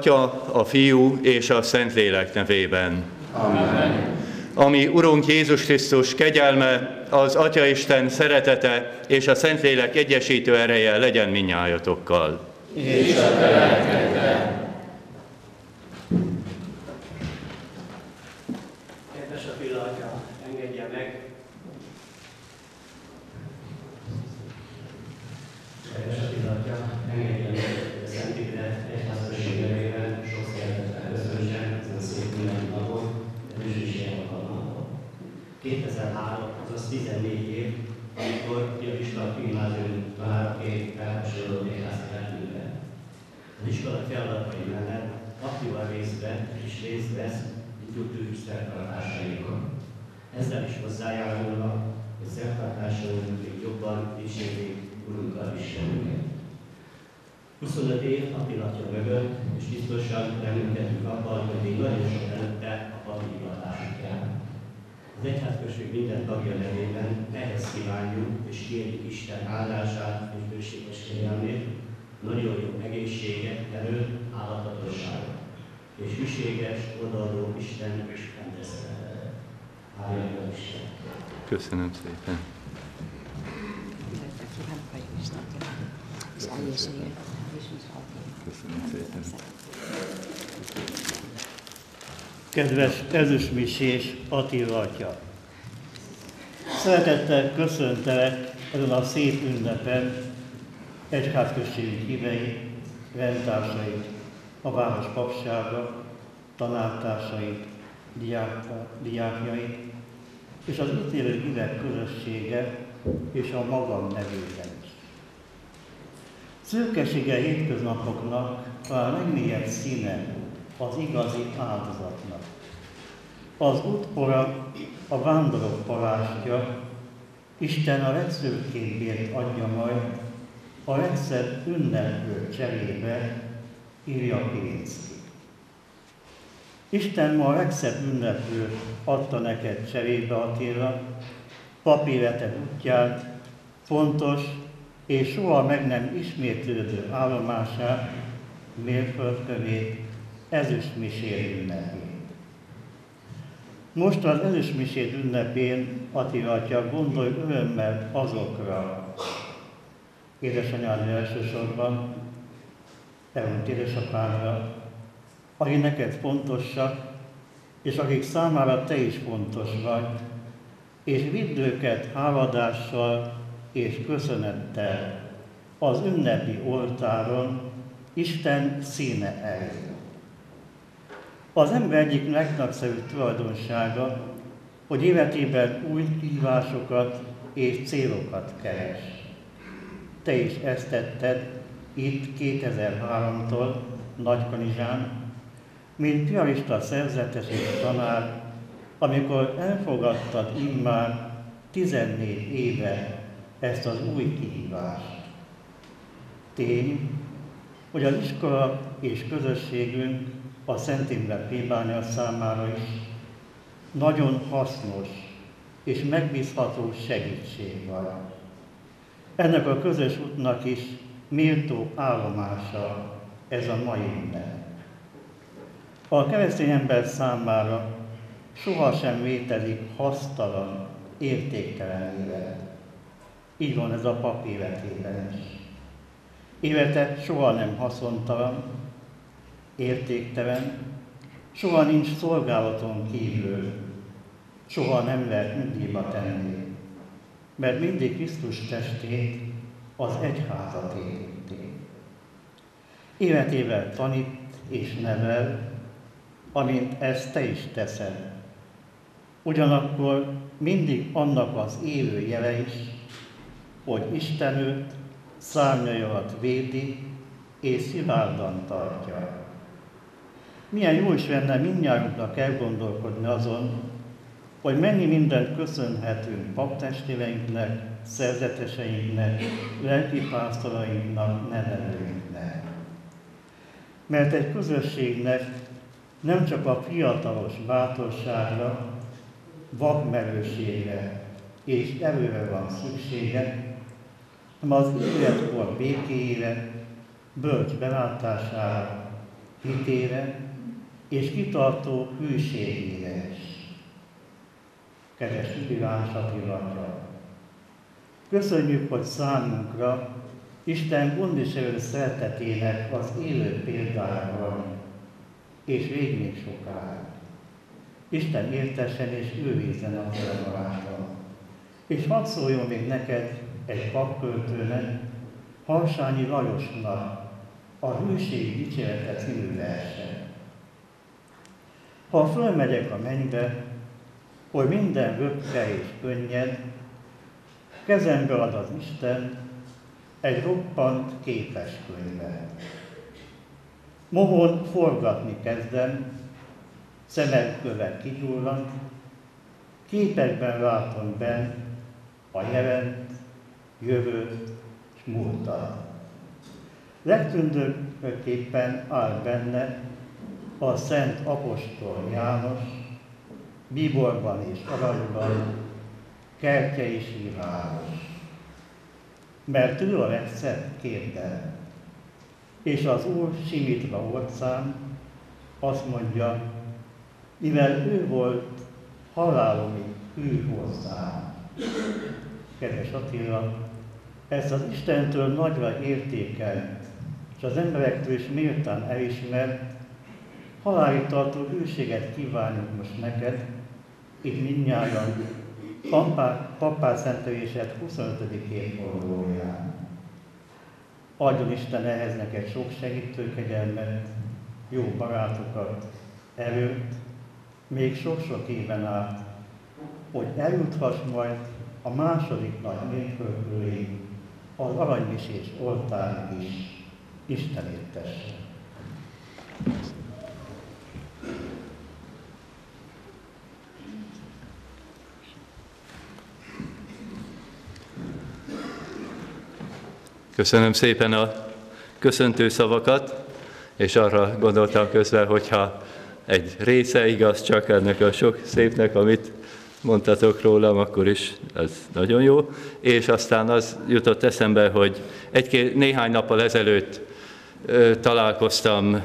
Atya, a Fiú és a Szentlélek nevében. Amen. Ami Urunk Jézus Krisztus kegyelme, az Atya Isten szeretete és a Szentlélek egyesítő ereje legyen minnyájatokkal. És a te Kedves a pillanatja, engedje meg. Kedves a pillanatja, engedje meg, Szent Ide egyházasság nevében sok szeretettel köszöntsem ezen a szép ünnepi napon, ez is ilyen alkalmával. 2003, azaz 14 év, amikor Javista gimnázium tanáraként elhasonlott egyházteremtőbe. Az iskola feladatai mellett aktívan részt vett és részt vesz ifjú szertartásainkon. Ezzel is hozzájárulva, hogy szertartásaink még jobban kísérjék Urunkkal Istenünket. 25 év papilatja mögött, és biztosan reménykedünk abban, hogy még nagyon sok előtte a papi hivatásuk jár. Az egyházközség minden tagja nevében ehhez kívánjuk és kérjük Isten áldását és bőséges kegyelmét, nagyon jó egészséget, erőt, állatosságot és hűséges, odaadó Isten és rendes szeretetet. Hálja Isten! Köszönöm szépen. Köszönöm szépen. Kedves ezüstmisés Attila atya! Szeretettel köszöntelek ezen a szép ünnepen egyházközségünk hívei, rendtársait, a város papsága, tanártársait, diákja, diákjait, és az ítélő hívek közössége és a magam nevében is. Szőkesége hétköznapoknak talán legmélyebb színe az igazi áldozatnak. Az útpora, a vándorok palástja, Isten a legszőkébbért adja majd, a legszebb ünneplő cserébe írja Pirinszki. Isten ma a legszebb ünneplőt adta neked cserébe Attila, papíreted útját, fontos és soha meg nem ismétlődő állomását, mérföldkövét, ezüstmisér ünnepén. Most az ezüstmisér ünnepén Attila atya gondolj örömmel azokra, édesanyád elsősorban, elmúlt édesapádra, akik neked fontosak, és akik számára te is fontos vagy, és vidd őket háladással és köszönettel az ünnepi oltáron Isten színe elé. Az ember egyik legnagyszerűbb tulajdonsága, hogy életében új kívásokat és célokat keres. Te is ezt tetted itt 2003-tól Nagykanizsán, mint piarista szerzetes és tanár, amikor elfogadtad immár 14 éve ezt az új kihívást. Tény, hogy az iskola és közösségünk a Szent Imre plébánia számára is nagyon hasznos és megbízható segítség van. Ennek a közös útnak is méltó állomása ez a mai ünnep. A keresztény ember számára sohasem létezik hasztalan, értéktelen élet. Így van ez a pap életében is. Élete soha nem haszontalan, értéktelen, soha nincs szolgálaton kívül, soha nem lehet nyugdíjba tenni, mert mindig Krisztus testét, az egyházat érinti. Életével tanít és nevel, amint ezt te is teszed. Ugyanakkor mindig annak az élő jele is, hogy Isten őt szárnyai védi és szilárdan tartja. Milyen jó is lenne mindnyájunknak elgondolkodni azon, hogy mennyi mindent köszönhetünk paptestvéreinknek, szerzeteseinknek, lelkipásztorainknak, nevelőinknek. Mert egy közösségnek nem csak a fiatalos bátorságra, vakmerőségre és erőre van szüksége, hanem az életkor békéjére, bölcs belátására, hitére és kitartó hűségére is. Kedves Ibilán Attilatra, köszönjük, hogy számunkra Isten gondviselő szeretetének az élő példája és rég még sokáig. Isten értessen és őrizzen a felvarásra. És hadd szóljon még neked egy papköltőnek, Harsányi Lajosnak a Hűség dicsérete című verse. Ha fölmegyek a mennybe, hogy minden röpke és könnyed, kezembe ad az Isten egy roppant képes könyve. Mohon forgatni kezdem, szemekkövet kigyullan, képekben látom benn a jelent, jövőt és múltat. Legtündökképpen áll benne a Szent Apostol János, bíborban és aranyban, kertjei síváros. Mert ő a legszebb kérdel, és az Úr simítva orcán azt mondja, mivel ő volt halálomig hű hozzá. Kedves Attila, ezt az Istentől nagyra értékel, és az emberektől is méltán elismert, halálig tartó hűséget kívánjuk most neked, itt mindnyájan papá szentelésed 25. évfordulóján. Adjon Isten ehhez neked sok segítőkegyelmet, jó barátokat, erőt, még sok-sok éven át, hogy eljuthass majd a második nagy mérföldköré, az aranymisés oltárig is Isten értesse. Köszönöm szépen a köszöntő szavakat, és arra gondoltam közben, hogyha egy része igaz csak ennek a sok szépnek, amit mondtatok rólam, akkor is ez nagyon jó. És aztán az jutott eszembe, hogy egy néhány nappal ezelőtt találkoztam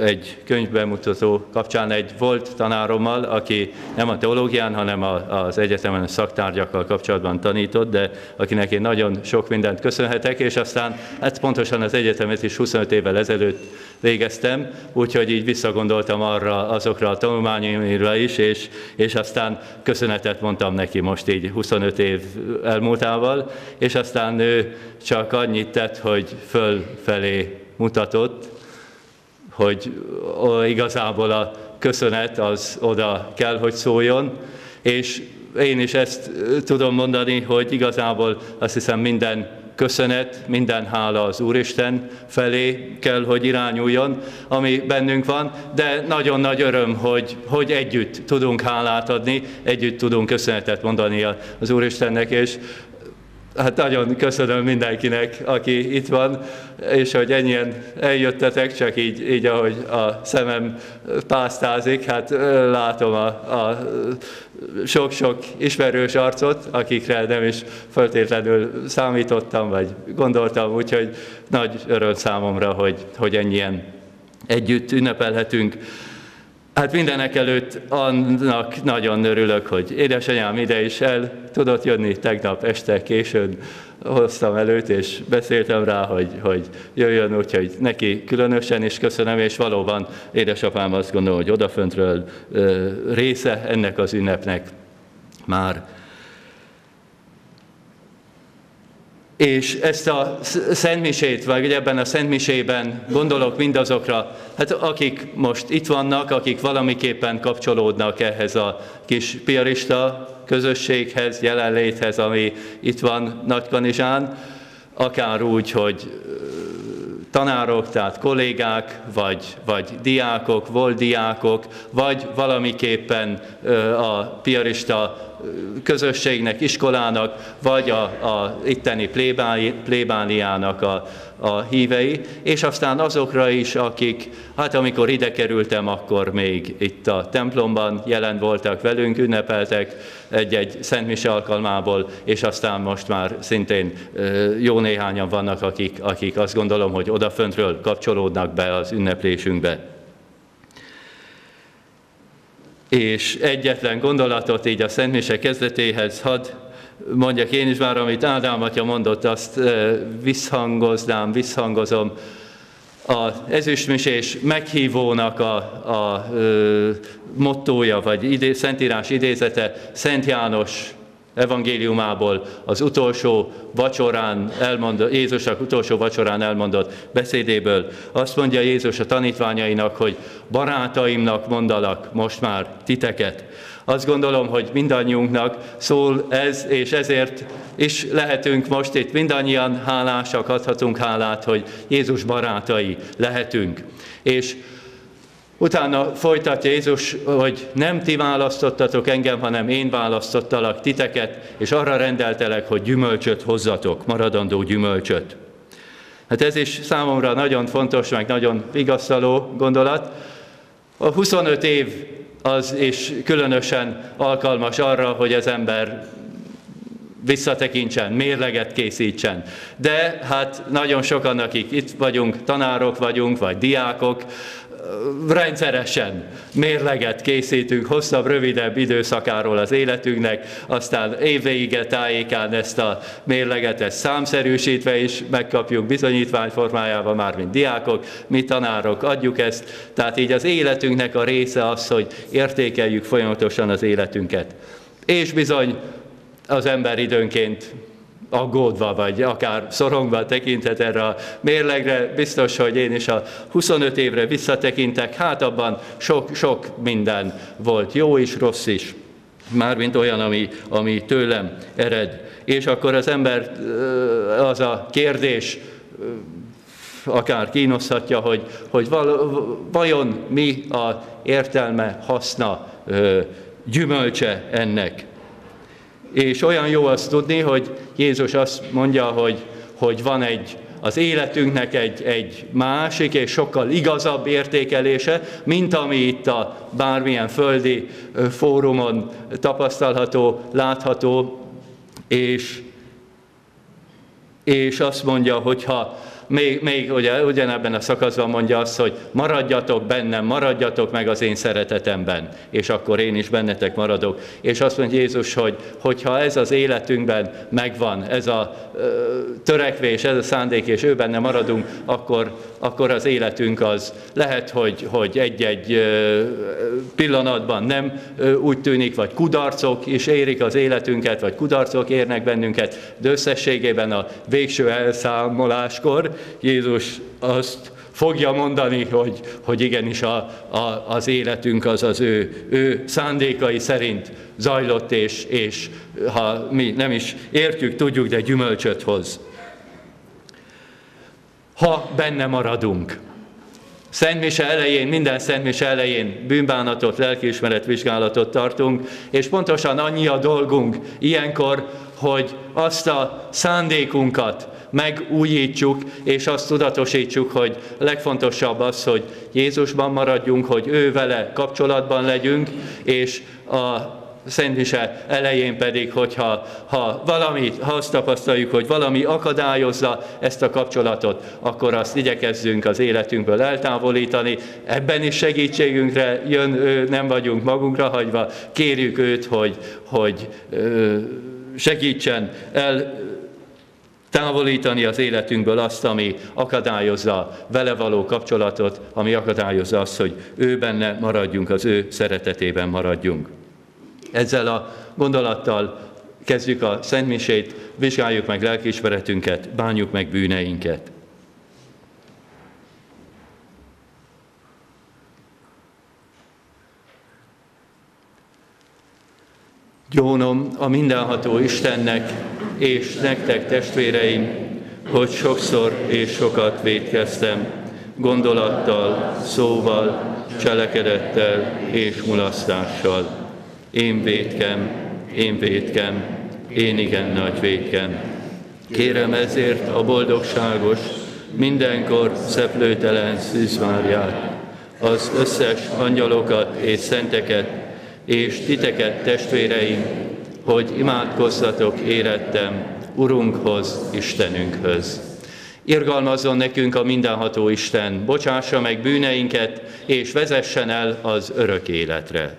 egy könyvbemutató kapcsán egy volt tanárommal, aki nem a teológián, hanem az egyetemen szaktárgyakkal kapcsolatban tanított, de akinek én nagyon sok mindent köszönhetek, és aztán hát pontosan az egyetemet is 25 évvel ezelőtt végeztem, úgyhogy így visszagondoltam arra azokra a tanulmányaimra is, és, és aztán köszönetet mondtam neki most így 25 év elmúltával, és aztán ő csak annyit tett, hogy fölfelé mutatott, hogy igazából a köszönet az oda kell, hogy szóljon, és én is ezt tudom mondani, hogy igazából azt hiszem minden köszönet, minden hála az Úristen felé kell, hogy irányuljon, ami bennünk van, de nagyon nagy öröm, hogy, hogy együtt tudunk hálát adni, együtt tudunk köszönetet mondani az Úristennek, és Hát nagyon köszönöm mindenkinek, aki itt van, és hogy ennyien eljöttetek, csak így, így ahogy a szemem pásztázik, hát látom a, a sok-sok ismerős arcot, akikre nem is feltétlenül számítottam, vagy gondoltam, úgyhogy nagy öröm számomra, hogy, hogy ennyien együtt ünnepelhetünk. Hát mindenek előtt annak nagyon örülök, hogy édesanyám ide is el tudott jönni. Tegnap este későn, hoztam előtt, és beszéltem rá, hogy, hogy jöjjön, úgyhogy neki különösen is köszönöm, és valóban édesapám azt gondolom, hogy odaföntről része ennek az ünnepnek már És ezt a szentmisét, vagy ebben a szentmisében gondolok mindazokra, hát akik most itt vannak, akik valamiképpen kapcsolódnak ehhez a kis piarista közösséghez, jelenléthez, ami itt van Nagykanizsán, akár úgy, hogy tanárok, tehát kollégák, vagy, vagy diákok, volt diákok, vagy valamiképpen a piarista közösségnek, iskolának, vagy a, a itteni plébániának a, a hívei, és aztán azokra is, akik, hát amikor ide kerültem, akkor még itt a templomban jelen voltak velünk, ünnepeltek egy-egy szentmise alkalmából, és aztán most már szintén jó néhányan vannak, akik, akik azt gondolom, hogy odaföntről kapcsolódnak be az ünneplésünkbe. És egyetlen gondolatot így a Szentmise kezdetéhez hadd mondjak én is már, amit Ádám atya mondott, azt visszhangoznám, visszhangozom. Az ezüstmisés meghívónak a, a, a mottója, vagy idé, Szentírás idézete Szent János evangéliumából az utolsó vacsorán elmondott, Jézusnak utolsó vacsorán elmondott beszédéből. Azt mondja Jézus a tanítványainak, hogy barátaimnak mondalak most már titeket. Azt gondolom, hogy mindannyiunknak szól ez, és ezért is lehetünk most itt mindannyian hálásak, adhatunk hálát, hogy Jézus barátai lehetünk. És Utána folytatja Jézus, hogy nem ti választottatok engem, hanem én választottalak titeket, és arra rendeltelek, hogy gyümölcsöt hozzatok, maradandó gyümölcsöt. Hát ez is számomra nagyon fontos, meg nagyon vigasztaló gondolat. A 25 év az is különösen alkalmas arra, hogy az ember visszatekintsen, mérleget készítsen. De hát nagyon sokan, akik itt vagyunk, tanárok vagyunk, vagy diákok, rendszeresen mérleget készítünk hosszabb, rövidebb időszakáról az életünknek, aztán évvége tájékán ezt a mérleget ezt számszerűsítve is megkapjuk bizonyítvány formájában, már mint diákok, mi tanárok adjuk ezt, tehát így az életünknek a része az, hogy értékeljük folyamatosan az életünket. És bizony az ember időnként aggódva, vagy akár szorongva tekinthet erre a mérlegre, biztos, hogy én is a 25 évre visszatekintek, hát abban sok, sok minden volt, jó is, rossz is, mármint olyan, ami, ami tőlem ered. És akkor az ember, az a kérdés, akár kínoszhatja, hogy, hogy vajon mi a értelme, haszna, gyümölcse ennek. És olyan jó azt tudni, hogy Jézus azt mondja, hogy, hogy van egy az életünknek egy, egy másik és sokkal igazabb értékelése, mint ami itt a bármilyen földi fórumon tapasztalható, látható, és, és azt mondja, hogy ha még, még ugye, ugyanebben a szakaszban mondja azt, hogy maradjatok bennem, maradjatok meg az én szeretetemben, és akkor én is bennetek maradok. És azt mondja Jézus, hogy hogyha ez az életünkben megvan, ez a ö, törekvés, ez a szándék, és ő benne maradunk, akkor, akkor az életünk az lehet, hogy, hogy egy-egy pillanatban nem úgy tűnik, vagy kudarcok is érik az életünket, vagy kudarcok érnek bennünket, de összességében a végső elszámoláskor Jézus azt fogja mondani, hogy, hogy igenis a, a, az életünk az az ő, ő szándékai szerint zajlott, és, és ha mi nem is értjük, tudjuk, de gyümölcsöt hoz. Ha benne maradunk. Szentmise elején, minden Szentmise elején bűnbánatot, lelkiismeret vizsgálatot tartunk, és pontosan annyi a dolgunk ilyenkor, hogy azt a szándékunkat, megújítsuk, és azt tudatosítsuk, hogy legfontosabb az, hogy Jézusban maradjunk, hogy ő vele kapcsolatban legyünk, és a Szentmise elején pedig, hogyha ha valami, ha azt tapasztaljuk, hogy valami akadályozza ezt a kapcsolatot, akkor azt igyekezzünk az életünkből eltávolítani. Ebben is segítségünkre jön nem vagyunk magunkra hagyva, kérjük őt, hogy, hogy segítsen el távolítani az életünkből azt, ami akadályozza vele való kapcsolatot, ami akadályozza azt, hogy ő benne maradjunk, az ő szeretetében maradjunk. Ezzel a gondolattal kezdjük a Szentmisét, vizsgáljuk meg lelkiismeretünket, bánjuk meg bűneinket. Gyónom a mindenható Istennek, és nektek testvéreim, hogy sokszor és sokat védkeztem, gondolattal, szóval, cselekedettel és mulasztással. Én védkem, én védkem, én igen nagy védkem. Kérem ezért a boldogságos, mindenkor szeplőtelen Szűzmáriát, az összes angyalokat és szenteket, és titeket, testvéreim, hogy imádkozzatok érettem Urunkhoz, Istenünkhöz. Irgalmazzon nekünk a mindenható Isten, bocsássa meg bűneinket, és vezessen el az örök életre.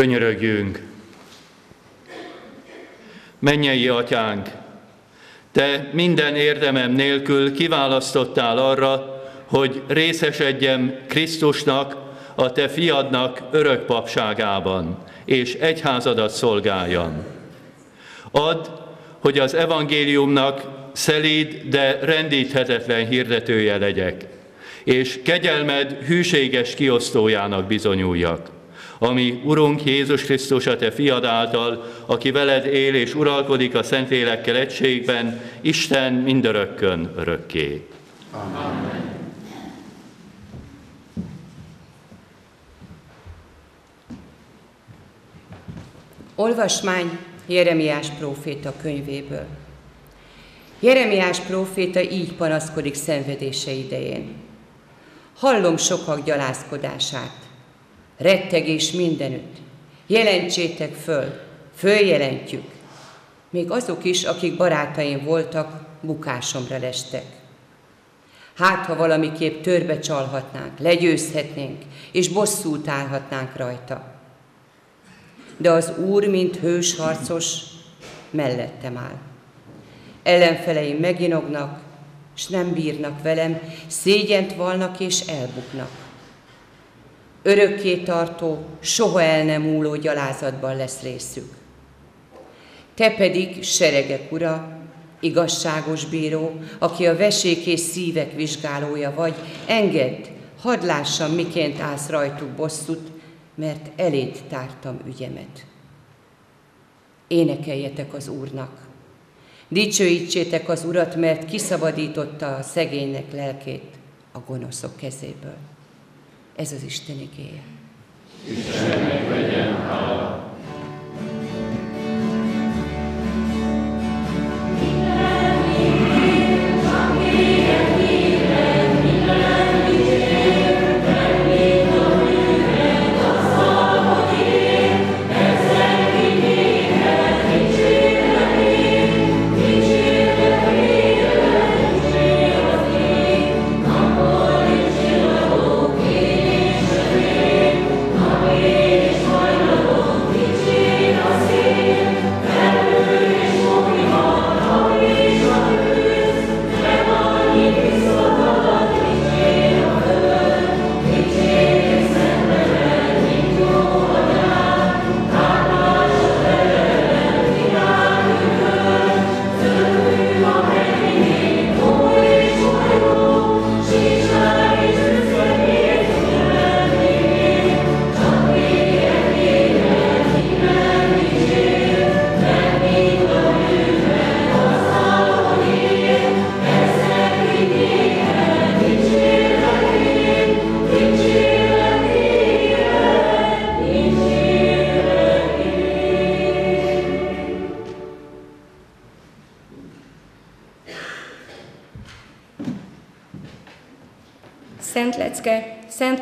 Könyörögjünk! Mennyei atyánk, te minden érdemem nélkül kiválasztottál arra, hogy részesedjem Krisztusnak, a te fiadnak örök papságában, és egyházadat szolgáljam. Add, hogy az evangéliumnak szelíd, de rendíthetetlen hirdetője legyek, és kegyelmed hűséges kiosztójának bizonyuljak ami Urunk Jézus Krisztus a Te fiad által, aki veled él és uralkodik a Szentlélekkel egységben, Isten mindörökkön örökké. Amen. Olvasmány Jeremiás próféta könyvéből. Jeremiás próféta így panaszkodik szenvedése idején. Hallom sokak gyalázkodását, rettegés mindenütt. Jelentsétek föl, följelentjük. Még azok is, akik barátaim voltak, bukásomra lestek. Hát, ha valamiképp törbe csalhatnánk, legyőzhetnénk, és bosszút állhatnánk rajta. De az Úr, mint hős harcos, mellettem áll. Ellenfeleim meginognak, és nem bírnak velem, szégyent valnak és elbuknak örökké tartó, soha el nem múló gyalázatban lesz részük. Te pedig, seregek ura, igazságos bíró, aki a vesékés szívek vizsgálója vagy, engedd, hadd lássam, miként állsz rajtuk bosszút, mert eléd tártam ügyemet. Énekeljetek az Úrnak. Dicsőítsétek az Urat, mert kiszabadította a szegénynek lelkét a gonoszok kezéből. Ez az Isten igéje. Istennek legyen hála.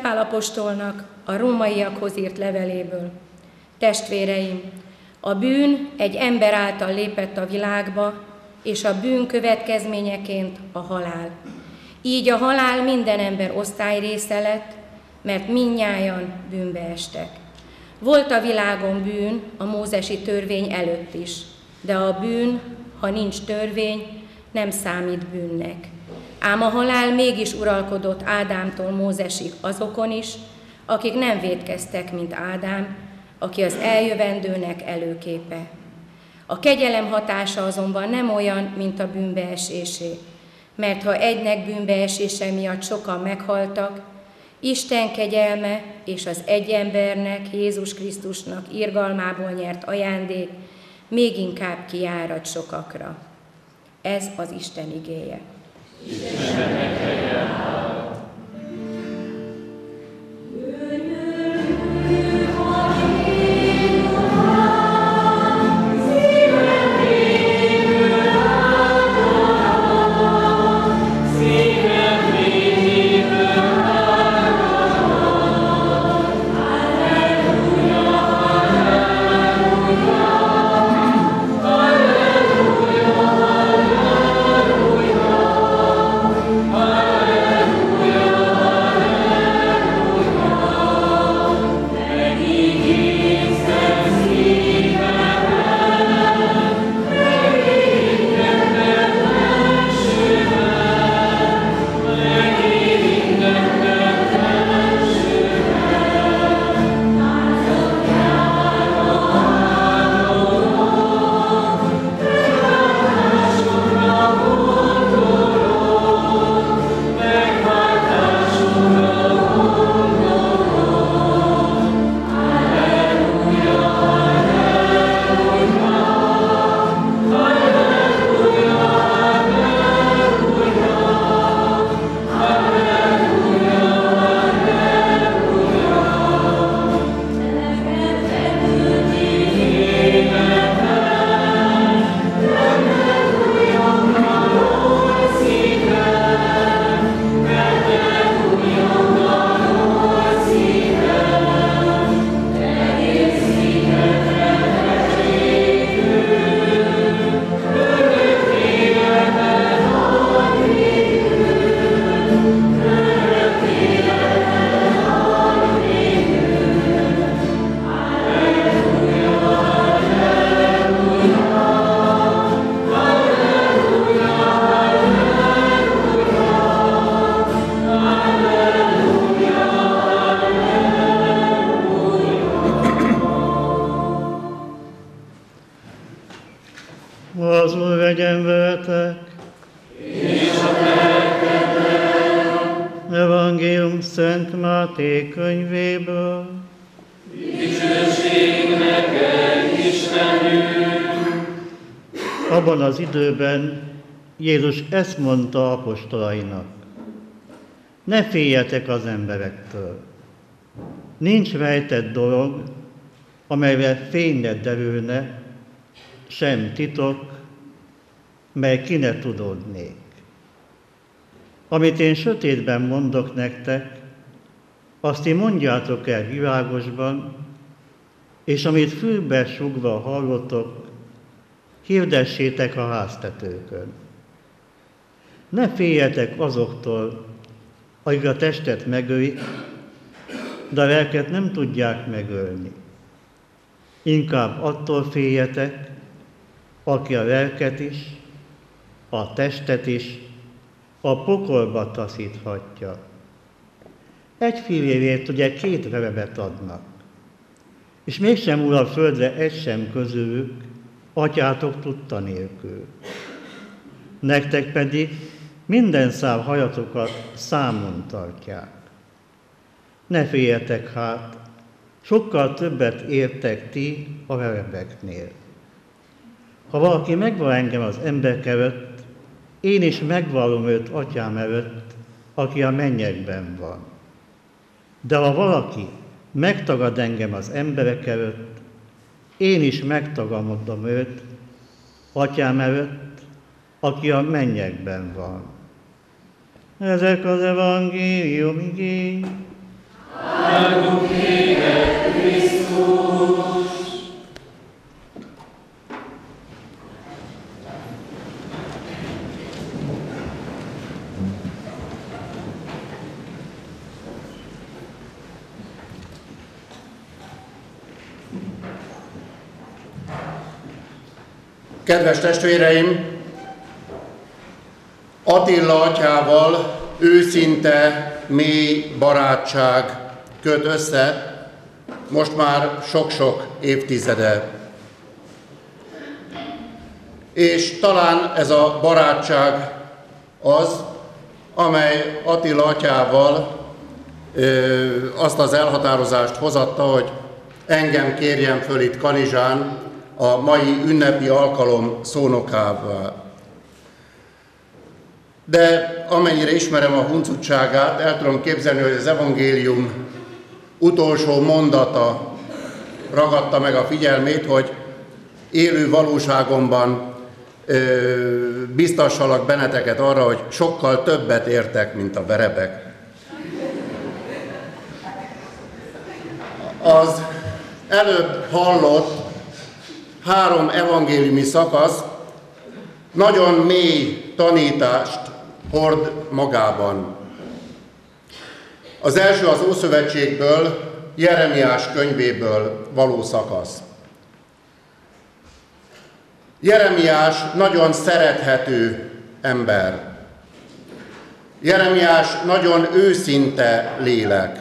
Apostolnak a rómaiakhoz írt leveléből. Testvéreim, a bűn egy ember által lépett a világba, és a bűn következményeként a halál. Így a halál minden ember osztály része lett, mert minnyájan bűnbe estek. Volt a világon bűn a mózesi törvény előtt is, de a bűn, ha nincs törvény, nem számít bűnnek. Ám a halál mégis uralkodott Ádámtól Mózesig azokon is, akik nem védkeztek, mint Ádám, aki az eljövendőnek előképe. A kegyelem hatása azonban nem olyan, mint a bűnbeesésé, mert ha egynek bűnbeesése miatt sokan meghaltak, Isten kegyelme és az egy embernek, Jézus Krisztusnak irgalmából nyert ajándék még inkább kiárad sokakra. Ez az Isten igéje. Istennek legyen Máté időben Jézus ezt mondta apostolainak. Ne féljetek az emberektől. Nincs rejtett dolog, amelyre fényre derülne, sem titok, mely ki ne tudódnék. Amit én sötétben mondok nektek, azt ti mondjátok el világosban, és amit fülbe sugva hallotok, hirdessétek a háztetőkön. Ne féljetek azoktól, akik a testet megölik, de a lelket nem tudják megölni. Inkább attól féljetek, aki a lelket is, a testet is a pokolba taszíthatja. Egy fillérért ugye két verebet adnak, és mégsem úr a földre egy sem közülük, atyátok tudta nélkül. Nektek pedig minden szám hajatokat számon tartják. Ne féljetek hát, sokkal többet értek ti a verebeknél. Ha valaki megval engem az emberek előtt, én is megvallom őt atyám előtt, aki a mennyekben van. De ha valaki megtagad engem az emberek előtt, én is megtagadom őt atyám előtt, aki a mennyekben van. Ezek az evangélium igény. Áldunk téged, Krisztus! Kedves testvéreim, Attila atyával őszinte, mély barátság köt össze, most már sok-sok évtizede. És talán ez a barátság az, amely Attila atyával ö, azt az elhatározást hozatta, hogy engem kérjen föl itt Kanizsán a mai ünnepi alkalom szónokával. De amennyire ismerem a huncutságát, el tudom képzelni, hogy az evangélium utolsó mondata ragadta meg a figyelmét, hogy élő valóságomban ö, biztassalak benneteket arra, hogy sokkal többet értek, mint a verebek. Az előbb hallott három evangéliumi szakasz nagyon mély tanítást hord magában. Az első az Ószövetségből, Jeremiás könyvéből való szakasz. Jeremiás nagyon szerethető ember. Jeremiás nagyon őszinte lélek.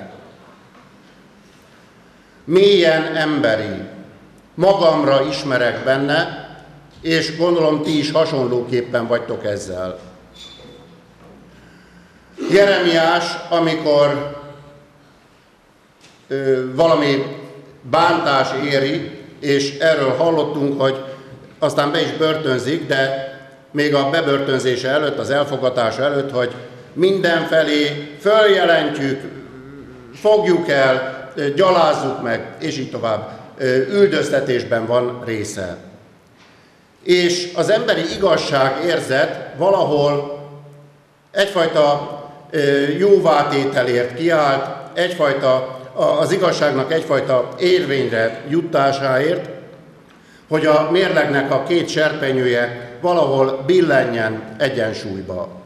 Mélyen emberi. Magamra ismerek benne, és gondolom ti is hasonlóképpen vagytok ezzel. Jeremiás, amikor ö, valami bántás éri, és erről hallottunk, hogy aztán be is börtönzik, de még a bebörtönzése előtt, az elfogatása előtt, hogy mindenfelé följelentjük, fogjuk el, gyalázzuk meg, és így tovább. Üldöztetésben van része. És az emberi igazság érzet valahol egyfajta jóvátételért kiállt, egyfajta, az igazságnak egyfajta érvényre jutásáért, hogy a mérlegnek a két serpenyője valahol billenjen egyensúlyba.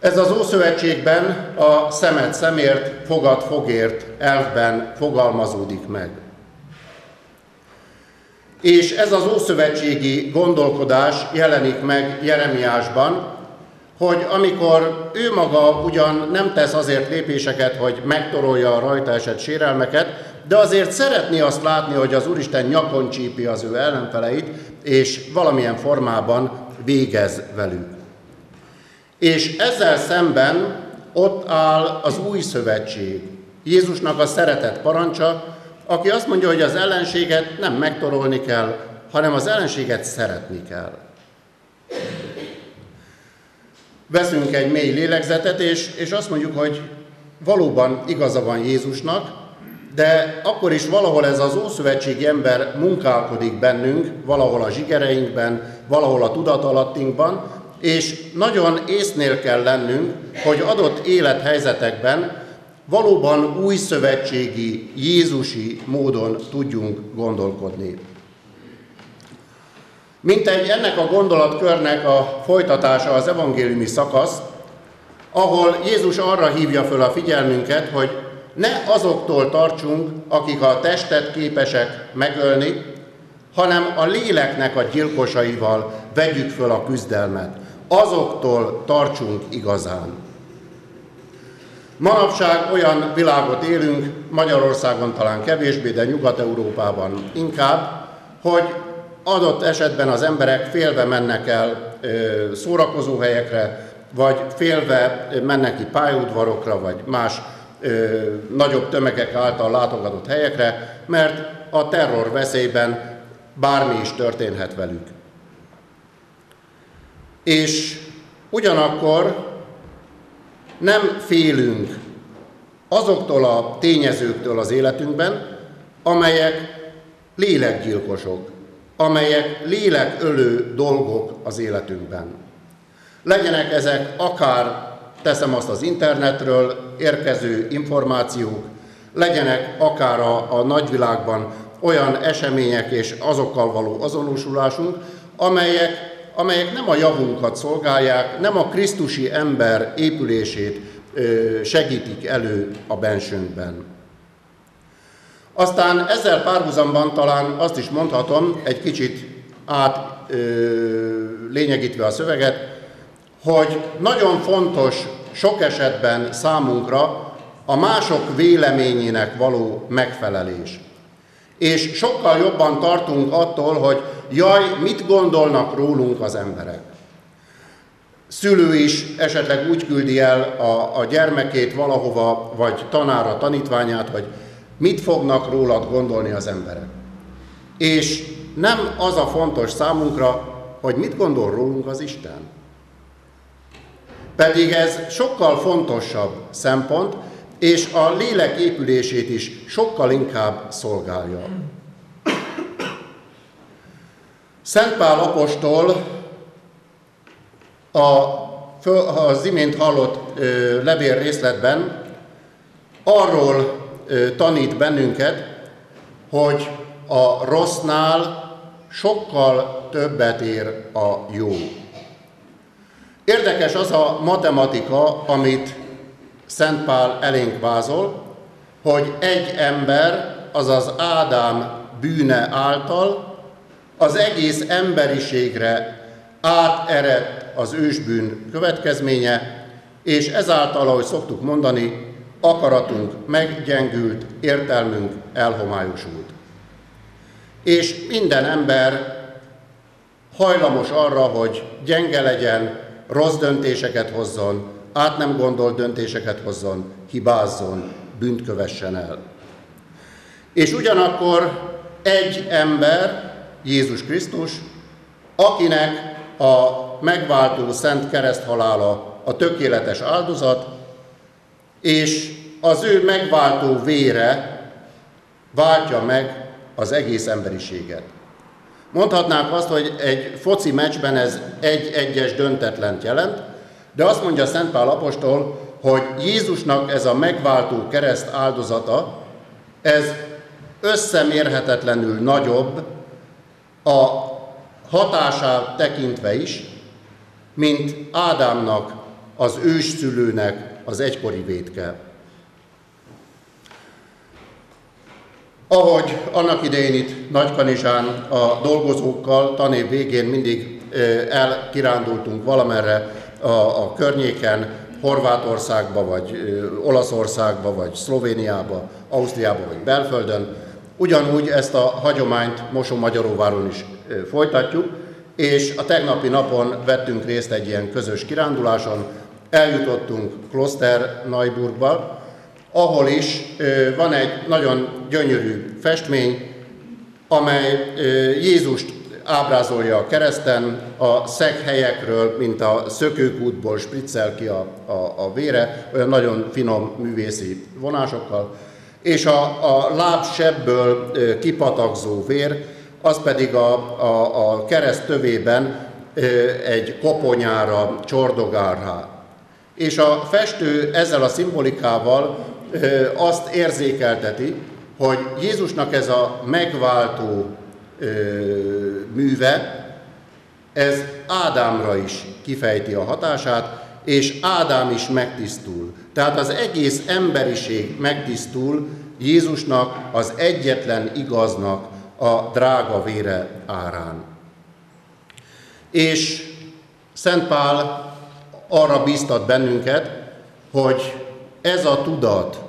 Ez az Ószövetségben a szemet szemért, fogad fogért elvben fogalmazódik meg. És ez az ószövetségi gondolkodás jelenik meg Jeremiásban, hogy amikor ő maga ugyan nem tesz azért lépéseket, hogy megtorolja a rajta esett sérelmeket, de azért szeretné azt látni, hogy az Úristen nyakon csípi az ő ellenfeleit, és valamilyen formában végez velük. És ezzel szemben ott áll az új szövetség, Jézusnak a szeretet parancsa, aki azt mondja, hogy az ellenséget nem megtorolni kell, hanem az ellenséget szeretni kell. Veszünk egy mély lélegzetet, és, és azt mondjuk, hogy valóban igaza van Jézusnak, de akkor is valahol ez az ószövetségi ember munkálkodik bennünk, valahol a zsigereinkben, valahol a tudatalattinkban, és nagyon észnél kell lennünk, hogy adott élethelyzetekben valóban új szövetségi, Jézusi módon tudjunk gondolkodni. Mint egy ennek a gondolatkörnek a folytatása az evangéliumi szakasz, ahol Jézus arra hívja föl a figyelmünket, hogy ne azoktól tartsunk, akik a testet képesek megölni, hanem a léleknek a gyilkosaival vegyük föl a küzdelmet. Azoktól tartsunk igazán. Manapság olyan világot élünk, Magyarországon talán kevésbé, de Nyugat-Európában inkább, hogy adott esetben az emberek félve mennek el szórakozóhelyekre, vagy félve mennek ki pályaudvarokra, vagy más ö, nagyobb tömegek által látogatott helyekre, mert a terror veszélyben bármi is történhet velük. És ugyanakkor nem félünk azoktól a tényezőktől az életünkben, amelyek lélekgyilkosok, amelyek lélekölő dolgok az életünkben. Legyenek ezek akár, teszem azt az internetről, érkező információk, legyenek akár a, a nagyvilágban olyan események és azokkal való azonosulásunk, amelyek, amelyek nem a javunkat szolgálják, nem a Krisztusi ember épülését segítik elő a bensőnkben. Aztán ezzel párhuzamban talán azt is mondhatom, egy kicsit át ö, lényegítve a szöveget, hogy nagyon fontos sok esetben számunkra a mások véleményének való megfelelés. És sokkal jobban tartunk attól, hogy jaj, mit gondolnak rólunk az emberek. Szülő is esetleg úgy küldi el a, a gyermekét valahova, vagy tanára, tanítványát, hogy mit fognak rólad gondolni az emberek. És nem az a fontos számunkra, hogy mit gondol rólunk az Isten. Pedig ez sokkal fontosabb szempont, és a lélek épülését is sokkal inkább szolgálja. Szent Pál apostol a, az imént hallott levél részletben arról tanít bennünket, hogy a rossznál sokkal többet ér a jó. Érdekes az a matematika, amit Szent Pál elénk vázol, hogy egy ember, azaz Ádám bűne által az egész emberiségre áterett az ősbűn következménye, és ezáltal, ahogy szoktuk mondani, akaratunk meggyengült, értelmünk elhomályosult. És minden ember hajlamos arra, hogy gyenge legyen, rossz döntéseket hozzon, át nem gondolt döntéseket hozzon, hibázzon, bűnt kövessen el. És ugyanakkor egy ember, Jézus Krisztus, akinek a megváltó szent kereszthalála a tökéletes áldozat, és az ő megváltó vére váltja meg az egész emberiséget. Mondhatnánk azt, hogy egy foci meccsben ez egy-egyes döntetlent jelent, de azt mondja Szent Pál apostol, hogy Jézusnak ez a megváltó kereszt áldozata, ez összemérhetetlenül nagyobb a hatását tekintve is, mint Ádámnak, az ősszülőnek az egykori védke. Ahogy annak idején itt Nagykanizsán a dolgozókkal tanév végén mindig elkirándultunk valamerre a, a környéken, Horvátországba, vagy Olaszországba, vagy Szlovéniába, Ausztriába, vagy Belföldön. Ugyanúgy ezt a hagyományt Mosó-Magyaróváron is folytatjuk, és a tegnapi napon vettünk részt egy ilyen közös kiránduláson, eljutottunk Kloster Neuburgba, ahol is van egy nagyon gyönyörű festmény, amely Jézust ábrázolja a kereszten, a szeghelyekről, mint a szökőkútból spriccel ki a, a, a vére, olyan nagyon finom művészi vonásokkal, és a, a lábsebből kipatakzó vér, az pedig a, a, a kereszt tövében egy koponyára csordogál rá. És a festő ezzel a szimbolikával azt érzékelteti, hogy Jézusnak ez a megváltó műve, ez Ádámra is kifejti a hatását, és Ádám is megtisztul. Tehát az egész emberiség megtisztul Jézusnak, az egyetlen igaznak a drága vére árán. És Szent Pál arra bíztat bennünket, hogy ez a tudat,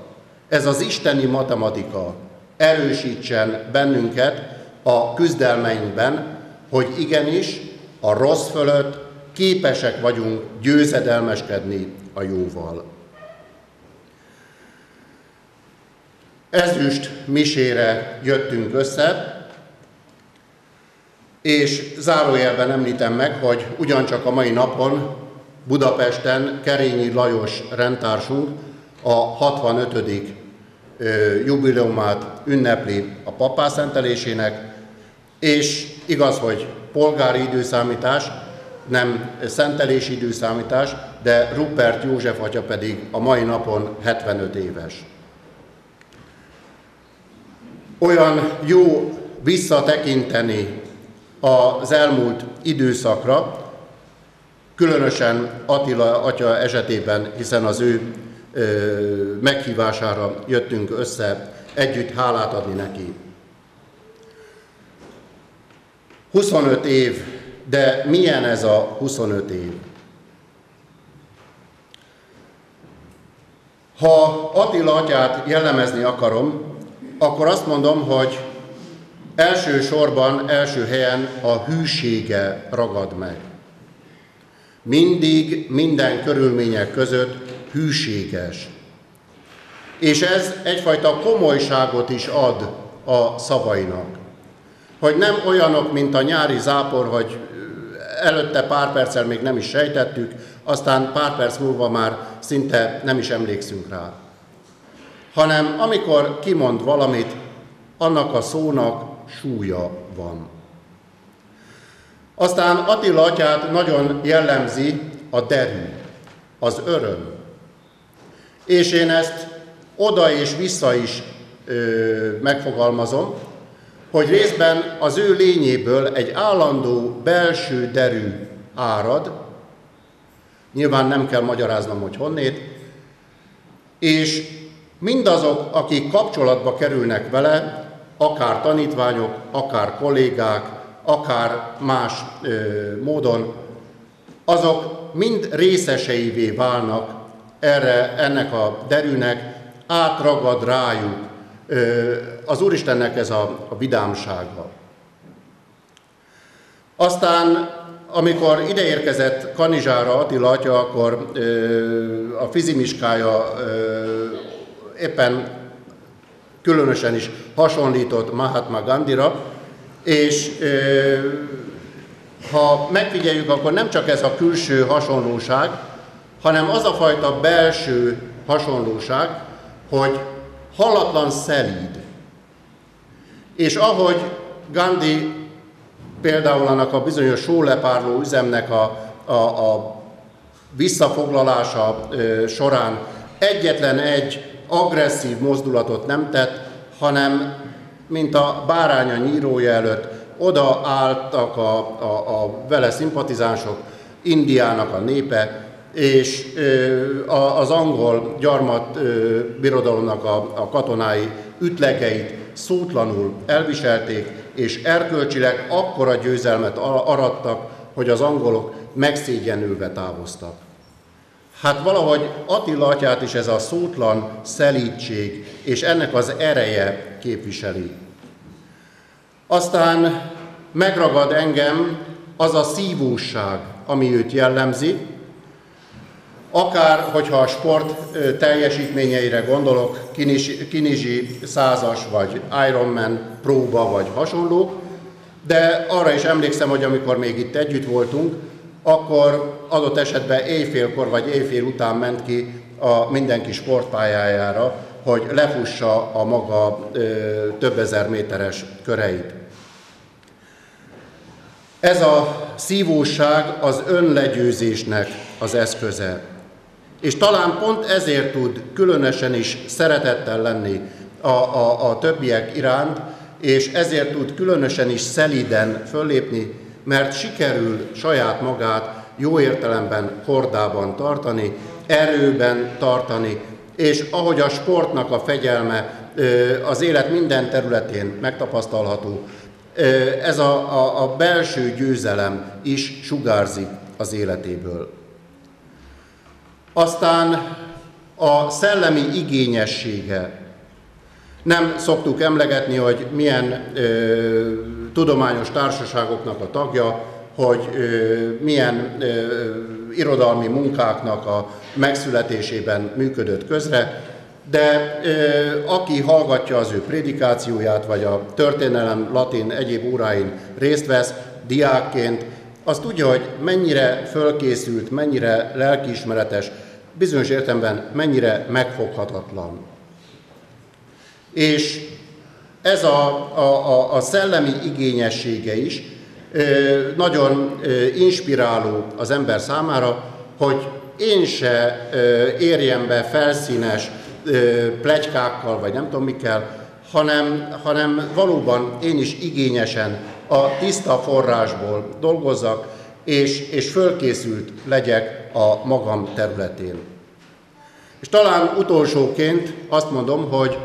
ez az isteni matematika erősítsen bennünket a küzdelmeinkben, hogy igenis a rossz fölött képesek vagyunk győzedelmeskedni a jóval. Ezüst misére jöttünk össze, és zárójelben említem meg, hogy ugyancsak a mai napon Budapesten Kerényi Lajos rendtársunk a 65. jubileumát ünnepli a papászentelésének, és igaz, hogy polgári időszámítás, nem szentelési időszámítás, de Rupert József atya pedig a mai napon 75 éves. Olyan jó visszatekinteni az elmúlt időszakra, különösen Attila atya esetében, hiszen az ő meghívására jöttünk össze együtt hálát adni neki. 25 év, de milyen ez a 25 év? Ha Attila atyát jellemezni akarom, akkor azt mondom, hogy első sorban, első helyen a hűsége ragad meg. Mindig, minden körülmények között hűséges. És ez egyfajta komolyságot is ad a szavainak hogy nem olyanok, mint a nyári zápor, hogy előtte pár perccel még nem is sejtettük, aztán pár perc múlva már szinte nem is emlékszünk rá. Hanem amikor kimond valamit, annak a szónak súlya van. Aztán Attila atyát nagyon jellemzi a derű, az öröm. És én ezt oda és vissza is ö, megfogalmazom, hogy részben az ő lényéből egy állandó belső derű árad, nyilván nem kell magyaráznom, hogy honnét, és mindazok, akik kapcsolatba kerülnek vele, akár tanítványok, akár kollégák, akár más ö, módon, azok mind részeseivé válnak erre, ennek a derűnek, átragad rájuk az Úristennek ez a, a vidámsága. Aztán, amikor ideérkezett Kanizsára Attila atya, akkor ö, a fizimiskája ö, éppen különösen is hasonlított Mahatma Gandhira, és ö, ha megfigyeljük, akkor nem csak ez a külső hasonlóság, hanem az a fajta belső hasonlóság, hogy halatlan szelíd. És ahogy Gandhi például annak a bizonyos sólepárló üzemnek a, a, a visszafoglalása ö, során egyetlen egy agresszív mozdulatot nem tett, hanem mint a báránya nyírója előtt oda álltak a, a, a vele szimpatizánsok, Indiának a népe, és az angol gyarmat birodalomnak a, katonái ütlegeit szótlanul elviselték, és erkölcsileg akkora győzelmet arattak, hogy az angolok megszégyenülve távoztak. Hát valahogy Attila atyát is ez a szótlan szelítség és ennek az ereje képviseli. Aztán megragad engem az a szívóság, ami őt jellemzi, Akár, hogyha a sport teljesítményeire gondolok, Kinizsi százas, vagy Ironman próba, vagy hasonló, de arra is emlékszem, hogy amikor még itt együtt voltunk, akkor adott esetben éjfélkor vagy éjfél után ment ki a mindenki sportpályájára, hogy lefussa a maga ö, több ezer méteres köreit. Ez a szívóság az önlegyőzésnek az eszköze. És talán pont ezért tud különösen is szeretettel lenni a, a, a többiek iránt, és ezért tud különösen is szeliden föllépni, mert sikerül saját magát jó értelemben kordában tartani, erőben tartani, és ahogy a sportnak a fegyelme az élet minden területén megtapasztalható, ez a, a, a belső győzelem is sugárzik az életéből. Aztán a szellemi igényessége. Nem szoktuk emlegetni, hogy milyen ö, tudományos társaságoknak a tagja, hogy ö, milyen ö, irodalmi munkáknak a megszületésében működött közre, de ö, aki hallgatja az ő prédikációját, vagy a történelem latin egyéb óráin részt vesz diákként, az tudja, hogy mennyire fölkészült, mennyire lelkiismeretes, bizonyos értelemben mennyire megfoghatatlan. És ez a, a, a, a szellemi igényessége is nagyon inspiráló az ember számára, hogy én se érjem be felszínes plegykákkal, vagy nem tudom mikkel, hanem, hanem valóban én is igényesen a tiszta forrásból dolgozzak, és, és fölkészült legyek a magam területén. És talán utolsóként azt mondom, hogy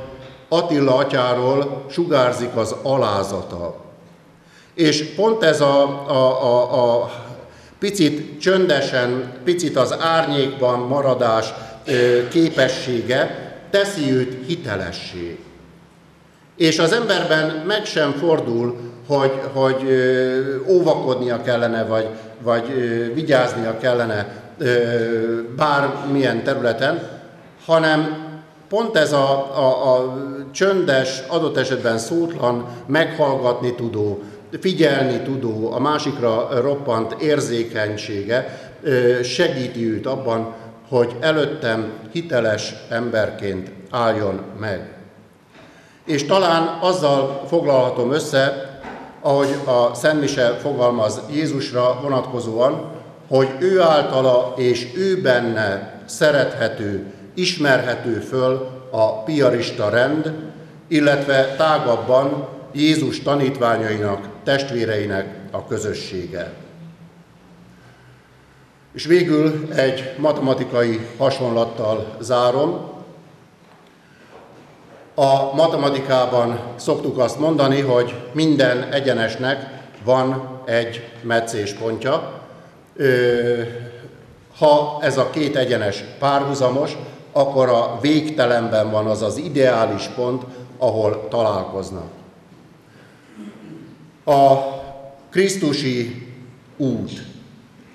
Attila atyáról sugárzik az alázata. És pont ez a, a, a, a picit csöndesen, picit az árnyékban maradás képessége teszi őt hitelessé. És az emberben meg sem fordul, hogy, hogy óvakodnia kellene, vagy, vagy vigyáznia kellene bármilyen területen, hanem pont ez a, a, a csöndes, adott esetben szótlan, meghallgatni tudó, figyelni tudó, a másikra roppant érzékenysége segíti őt abban, hogy előttem hiteles emberként álljon meg. És talán azzal foglalhatom össze, ahogy a Szent fogalmaz Jézusra vonatkozóan, hogy ő általa és ő benne szerethető, ismerhető föl a piarista rend, illetve tágabban Jézus tanítványainak, testvéreinek a közössége. És végül egy matematikai hasonlattal zárom. A matematikában szoktuk azt mondani, hogy minden egyenesnek van egy pontja. Ha ez a két egyenes párhuzamos, akkor a végtelenben van az az ideális pont, ahol találkoznak. A Krisztusi út,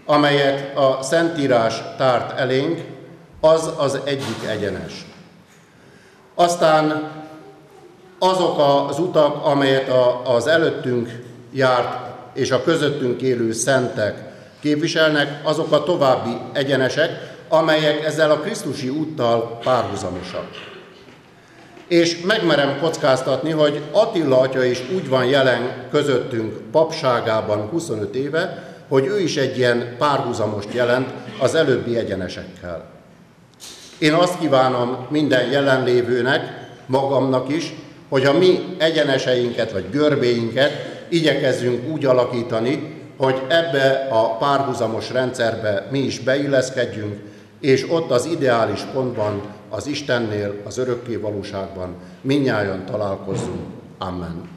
amelyet a Szentírás tárt elénk, az az egyik egyenes. Aztán azok az utak, amelyet az előttünk járt és a közöttünk élő szentek képviselnek, azok a további egyenesek, amelyek ezzel a Krisztusi úttal párhuzamosak. És megmerem kockáztatni, hogy Attila atya is úgy van jelen közöttünk papságában 25 éve, hogy ő is egy ilyen párhuzamost jelent az előbbi egyenesekkel. Én azt kívánom minden jelenlévőnek, magamnak is, hogy a mi egyeneseinket vagy görbéinket igyekezzünk úgy alakítani, hogy ebbe a párhuzamos rendszerbe mi is beilleszkedjünk, és ott az ideális pontban, az Istennél, az örökké valóságban minnyáján találkozzunk. Amen.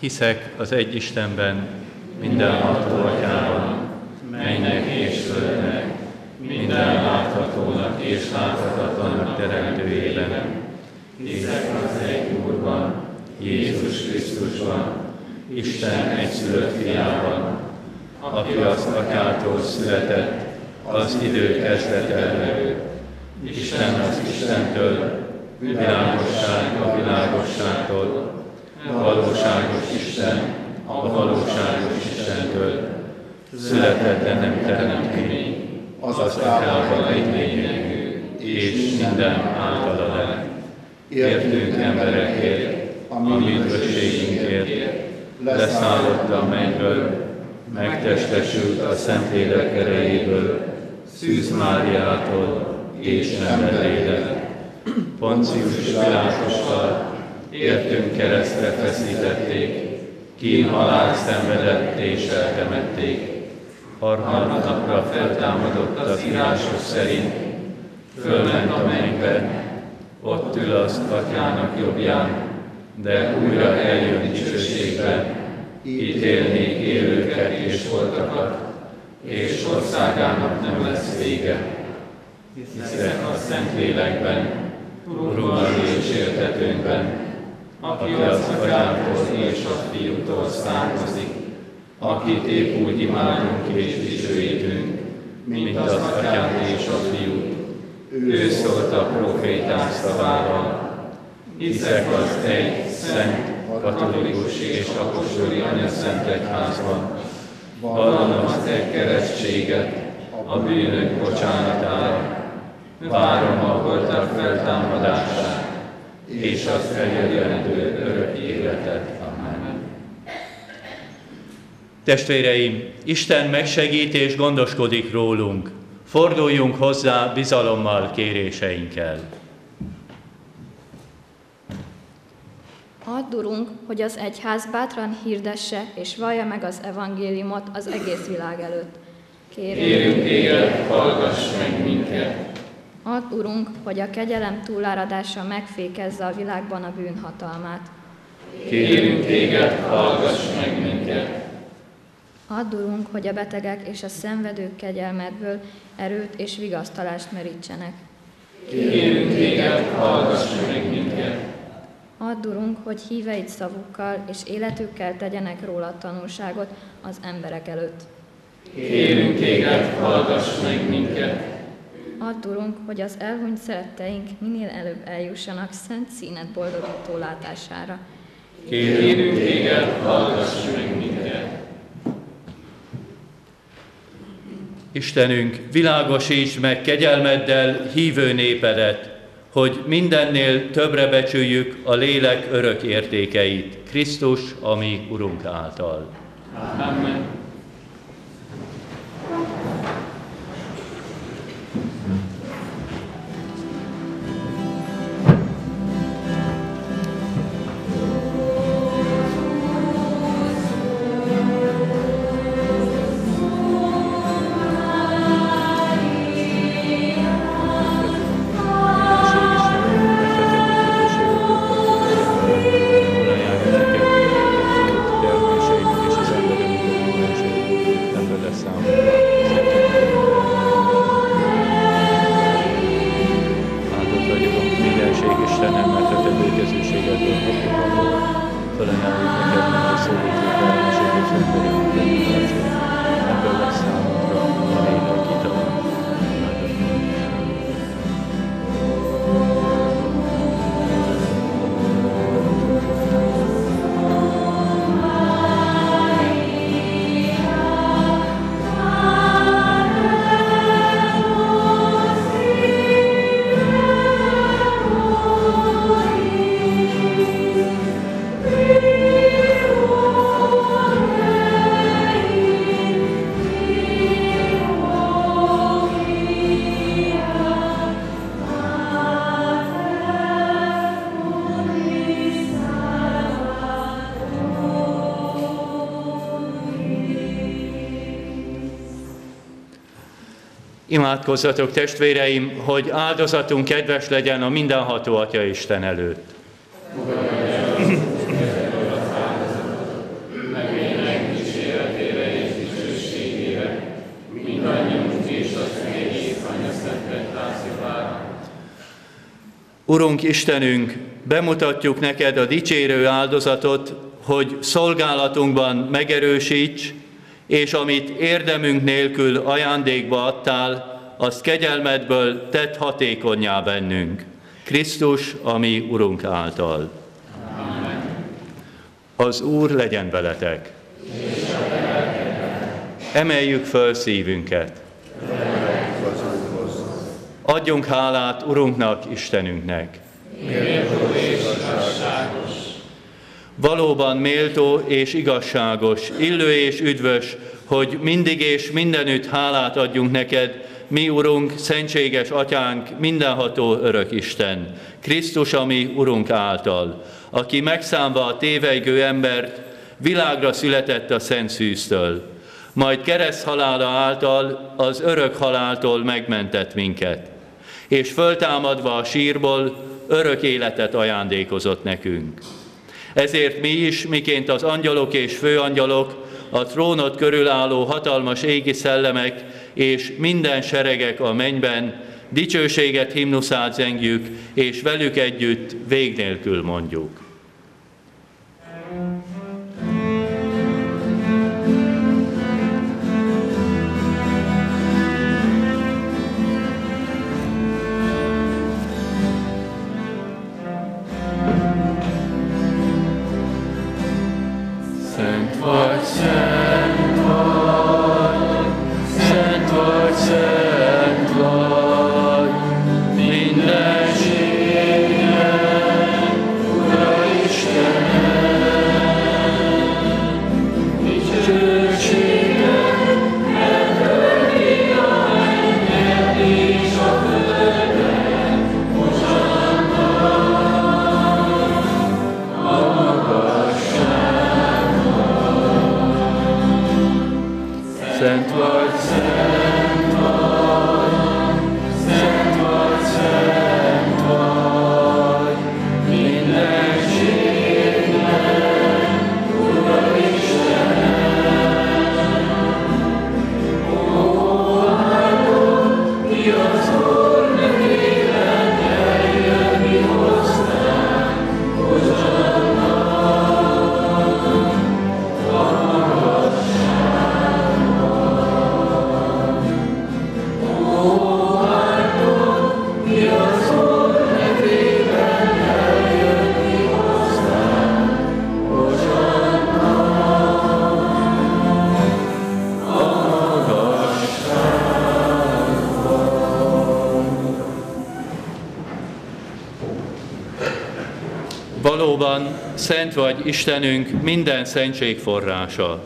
Hiszek az egy Istenben, mindenható atyában, mennek és földnek, minden láthatónak és láthatatlannak teremtőjében, Hiszek az egy Úrban, Jézus Krisztusban, Isten egyszülött fiában, aki az atyától született, az idő kezdet Isten az Istentől, világosság a világosságtól, valóságos Isten a valóságos Istentől, született, de nem teremtmény, az az atyával egy lényegű, és minden általa lett. Értünk emberekért, a mi üdvösségünkért, leszállott a mennyből, megtestesült a Szentlélek erejéből, Szűz Máriától, és lélek. Poncius Pilátussal értünk keresztre feszítették, kín halál szenvedett és eltemették. Harmadnapra feltámadott az írásos szerint, fölment a mennybe, ott ül az atyának jobbján, de újra eljön dicsőségben, ítélni élőket és voltakat, és országának nem lesz vége. Hiszek a Szentlélekben, Urunban és értetőnkben, aki az atyától és a fiútól származik, akit épp úgy imádunk és dicsőítünk, mint az atyát és a fiút. Ő szólt a proféták szavával. Hiszek az egy, szent, katolikus és apostoli anyaszent egyházban. Vallom az egy keresztséget, a bűnök bocsánatára. Várom a holtak feltámadását, és az eljövendő örök életet. Amen. Testvéreim, Isten megsegít és gondoskodik rólunk. Forduljunk hozzá bizalommal kéréseinkkel. Add, Urunk, hogy az egyház bátran hirdesse és vallja meg az evangéliumot az egész világ előtt. Kérünk, Kérünk téged, hallgass meg minket. Add, Urunk, hogy a kegyelem túláradása megfékezze a világban a bűnhatalmát. Kérünk téged, hallgass meg minket. Add, Urunk, hogy a betegek és a szenvedők kegyelmedből erőt és vigasztalást merítsenek. Kérünk téged, hallgass meg minket. Add, Urunk, hogy híveid szavukkal és életükkel tegyenek róla tanulságot az emberek előtt. Kérünk téged, hallgass meg minket. Add, Urunk, hogy az elhunyt szeretteink minél előbb eljussanak szent színet boldogító látására. Kérünk téged, hallgass meg minket. Istenünk, világosíts meg kegyelmeddel hívő népedet, hogy mindennél többre becsüljük a lélek örök értékeit, Krisztus, ami Urunk által. Amen. Imádkozzatok testvéreim, hogy áldozatunk kedves legyen a mindenható Atya Isten előtt. Urunk Istenünk, bemutatjuk neked a dicsérő áldozatot, hogy szolgálatunkban megerősíts, és amit érdemünk nélkül ajándékba adtál, azt kegyelmedből tett hatékonyá bennünk. Krisztus, ami Urunk által. Amen. Az Úr legyen veletek. Emeljük föl szívünket. Adjunk hálát Urunknak, Istenünknek. Méltó és. Valóban méltó és igazságos, illő és üdvös, hogy mindig és mindenütt hálát adjunk neked, mi Urunk, szentséges Atyánk, mindenható örök Isten, Krisztus, ami Urunk által, aki megszámva a tévejgő embert, világra született a szent szűztől, majd kereszt halála által az örök haláltól megmentett minket, és föltámadva a sírból örök életet ajándékozott nekünk. Ezért mi is, miként az angyalok és főangyalok, a trónot körülálló hatalmas égi szellemek és minden seregek a mennyben, dicsőséget himnuszát zengjük, és velük együtt vég nélkül mondjuk. for Szent vagy Istenünk, minden szentség forrása.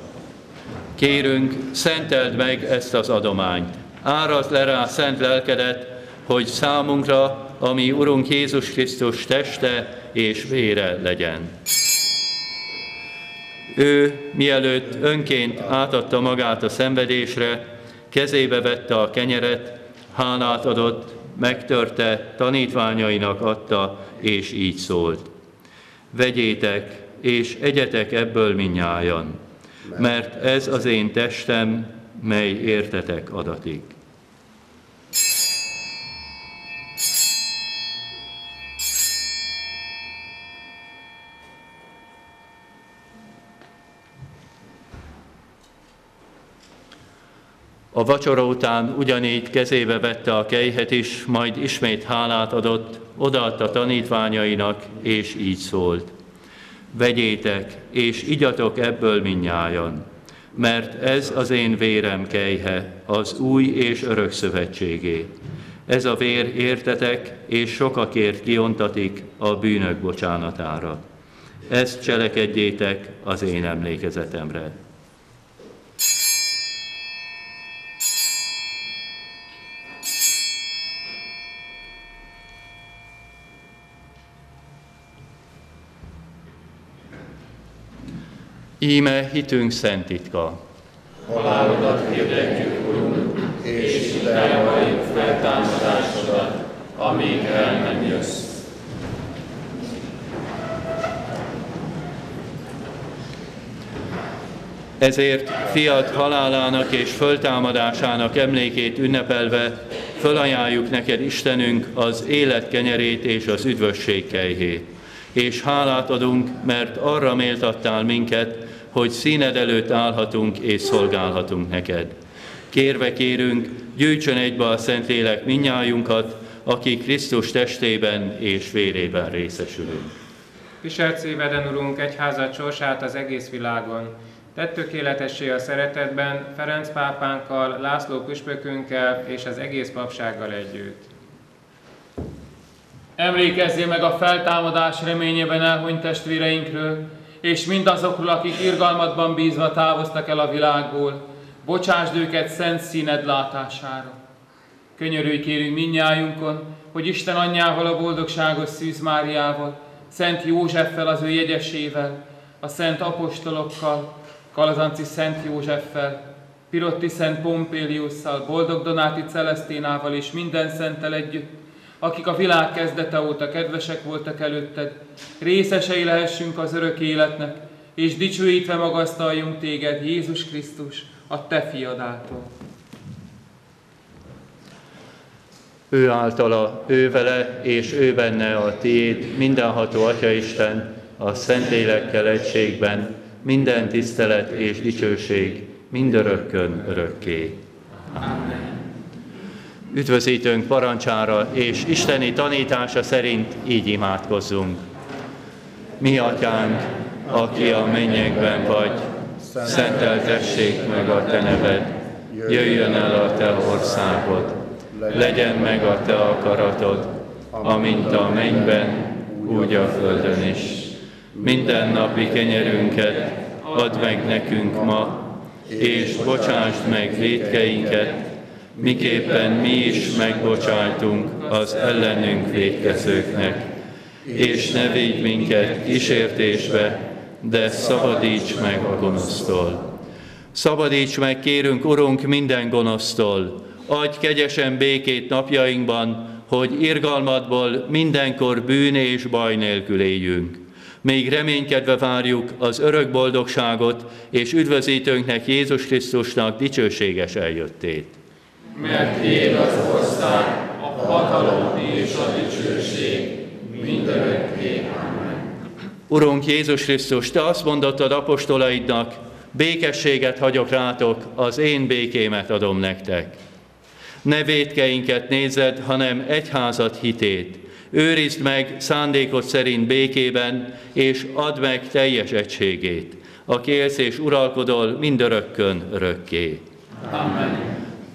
Kérünk, szenteld meg ezt az adományt. Áraz le rá szent lelkedet, hogy számunkra, ami Urunk Jézus Krisztus teste és vére legyen. Ő, mielőtt önként átadta magát a szenvedésre, kezébe vette a kenyeret, hálát adott, megtörte, tanítványainak adta, és így szólt vegyétek és egyetek ebből minnyájan, mert ez az én testem, mely értetek adatik. A vacsora után ugyanígy kezébe vette a kejhet is, majd ismét hálát adott, odaadta tanítványainak, és így szólt. Vegyétek, és igyatok ebből minnyájan, mert ez az én vérem kejhe, az új és örök szövetségé. Ez a vér értetek, és sokakért kiontatik a bűnök bocsánatára. Ezt cselekedjétek az én emlékezetemre. Íme hitünk szent titka. Halálodat hirdetjük, Urunk, és hitályoljuk feltámadásodat, amíg el nem jössz. Ezért fiat halálának és föltámadásának emlékét ünnepelve fölajánljuk neked, Istenünk, az élet kenyerét és az üdvösség kejhét. És hálát adunk, mert arra méltattál minket, hogy színed előtt állhatunk és szolgálhatunk neked. Kérve kérünk, gyűjtsön egybe a Szentlélek minnyájunkat, akik Krisztus testében és vérében részesülünk. Viselt szíveden, Urunk, egyházat sorsát az egész világon. Tett tökéletessé a szeretetben Ferenc pápánkkal, László püspökünkkel és az egész papsággal együtt. Emlékezzél meg a feltámadás reményében elhunyt testvéreinkről, és mindazokról, akik irgalmatban bízva távoztak el a világból, bocsásd őket szent színed látására. Könyörülj kérünk minnyájunkon, hogy Isten anyjával, a boldogságos Szűz Máriával, Szent Józseffel, az ő jegyesével, a szent apostolokkal, Kalazanci Szent Józseffel, Pirotti Szent Pompéliusszal, Boldog Donáti Celeszténával és minden szentel együtt, akik a világ kezdete óta kedvesek voltak előtted, részesei lehessünk az örök életnek, és dicsőítve magasztaljunk téged, Jézus Krisztus, a te fiadától. Ő általa, ő vele és ő benne a tiéd, mindenható Atyaisten, a Szentlélekkel egységben, minden tisztelet és dicsőség, mindörökkön örökké. Amen. Üdvözítőnk parancsára és isteni tanítása szerint így imádkozzunk. Mi atyánk, aki a mennyekben vagy, szenteltessék meg a te neved, jöjjön el a te országod, legyen meg a te akaratod, amint a mennyben, úgy a földön is. Minden napi kenyerünket add meg nekünk ma, és bocsásd meg védkeinket, miképpen mi is megbocsájtunk az ellenünk védkezőknek. És ne védj minket kísértésbe, de szabadíts meg a gonosztól. Szabadíts meg, kérünk, Urunk, minden gonosztól. Adj kegyesen békét napjainkban, hogy irgalmadból mindenkor bűn és baj nélkül éljünk. Még reménykedve várjuk az örök boldogságot és üdvözítőnknek Jézus Krisztusnak dicsőséges eljöttét. Mert Téd az ország, a hatalom és a dicsőség mindörökké. Urunk Jézus Krisztus, Te azt mondottad apostolaidnak, békességet hagyok rátok, az én békémet adom nektek. Ne védkeinket nézed, hanem egyházat hitét. Őrizd meg szándékod szerint békében, és add meg teljes egységét. Aki élsz és uralkodol mindörökkön örökké. Amen.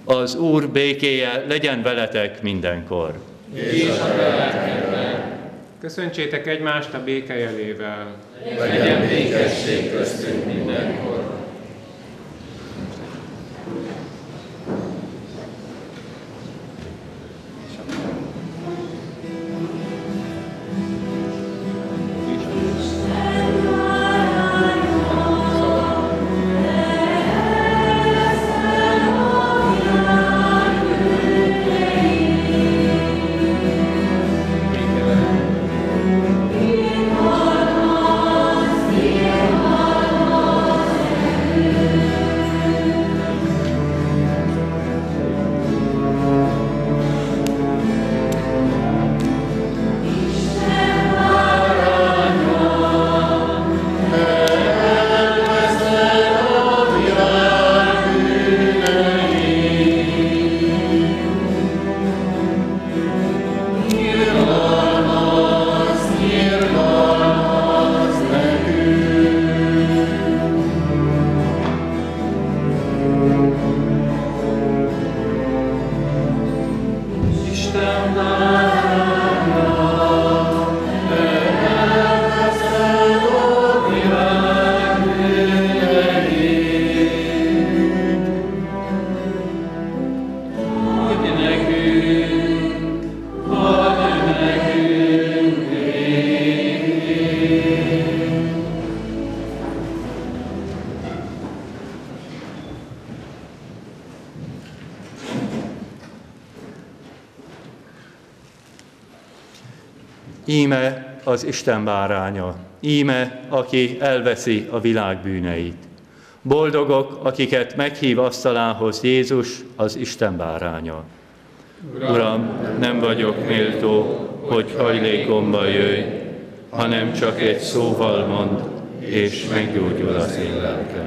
Az Úr békéje legyen veletek mindenkor. És a Köszöntsétek egymást a béke jelével. Legyen békesség köztünk mindenkor. Az Isten báránya, íme, aki elveszi a világ bűneit. Boldogok, akiket meghív asztalához Jézus, az Isten báránya. Uram, nem vagyok méltó, hogy hajlékomba jöjj, hanem csak egy szóval mond, és meggyógyul az én lelkem.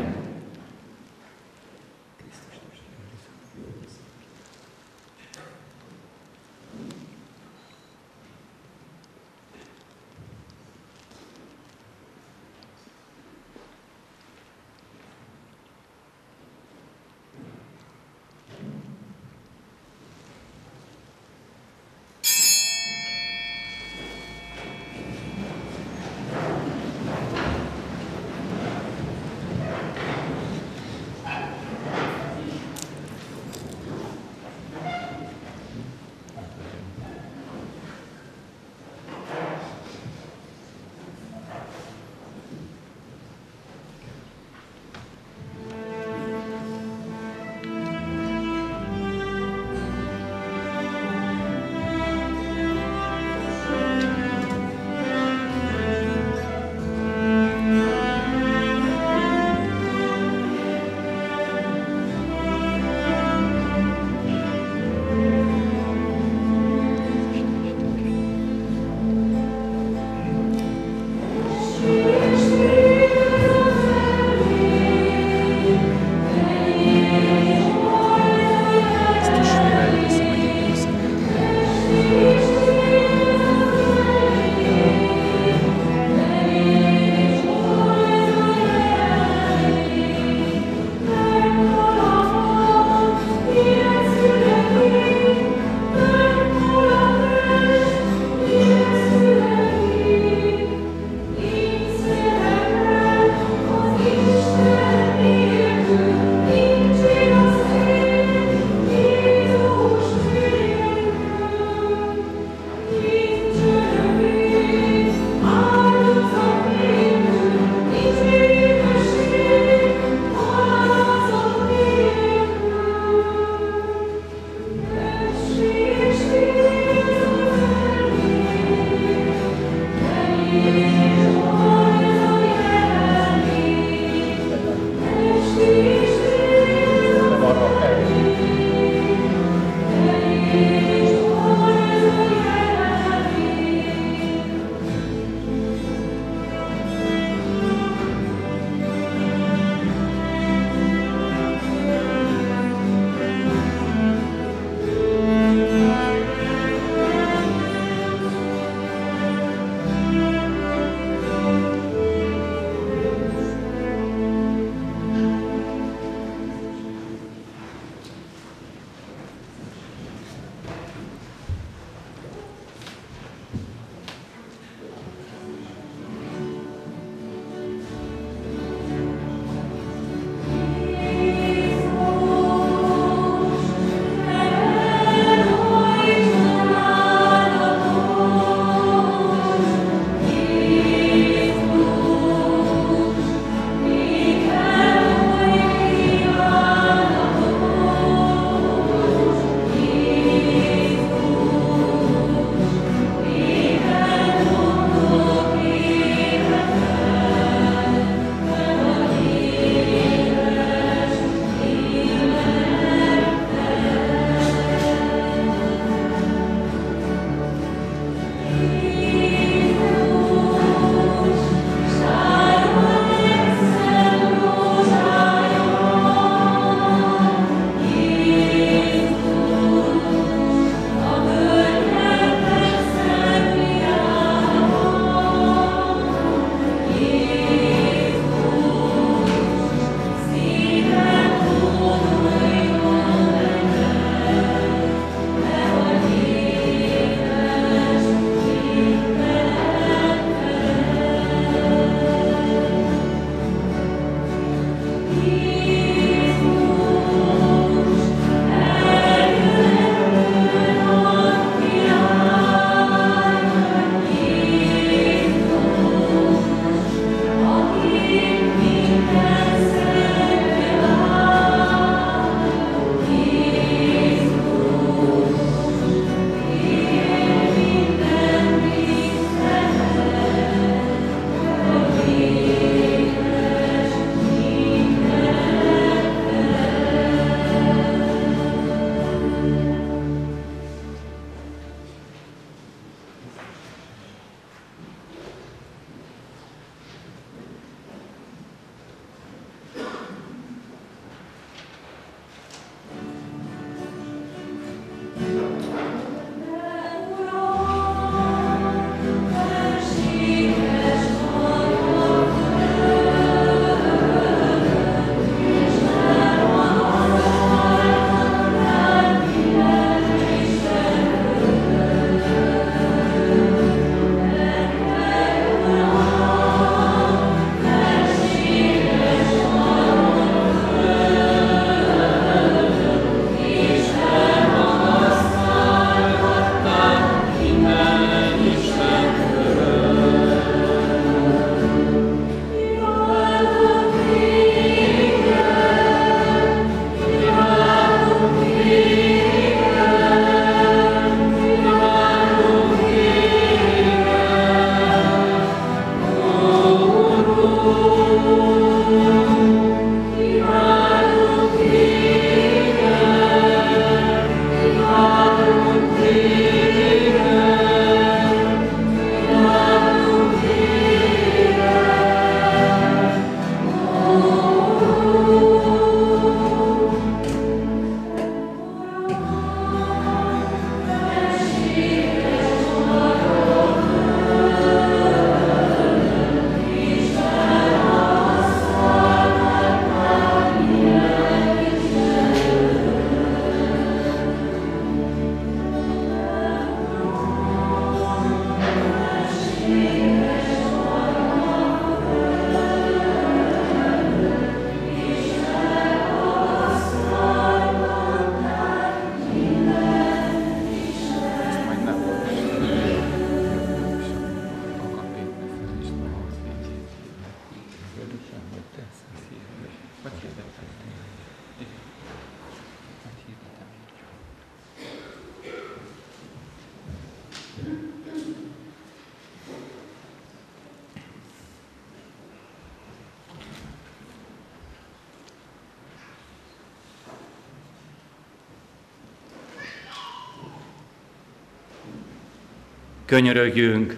könyörögjünk.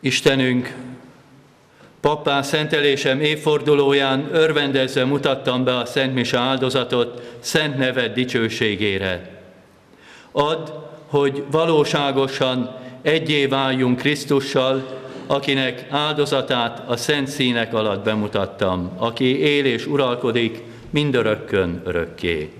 Istenünk, papá szentelésem évfordulóján örvendezve mutattam be a Szent Misa áldozatot Szent neved dicsőségére. Add, hogy valóságosan egyé váljunk Krisztussal, akinek áldozatát a szent színek alatt bemutattam, aki él és uralkodik mindörökkön örökké.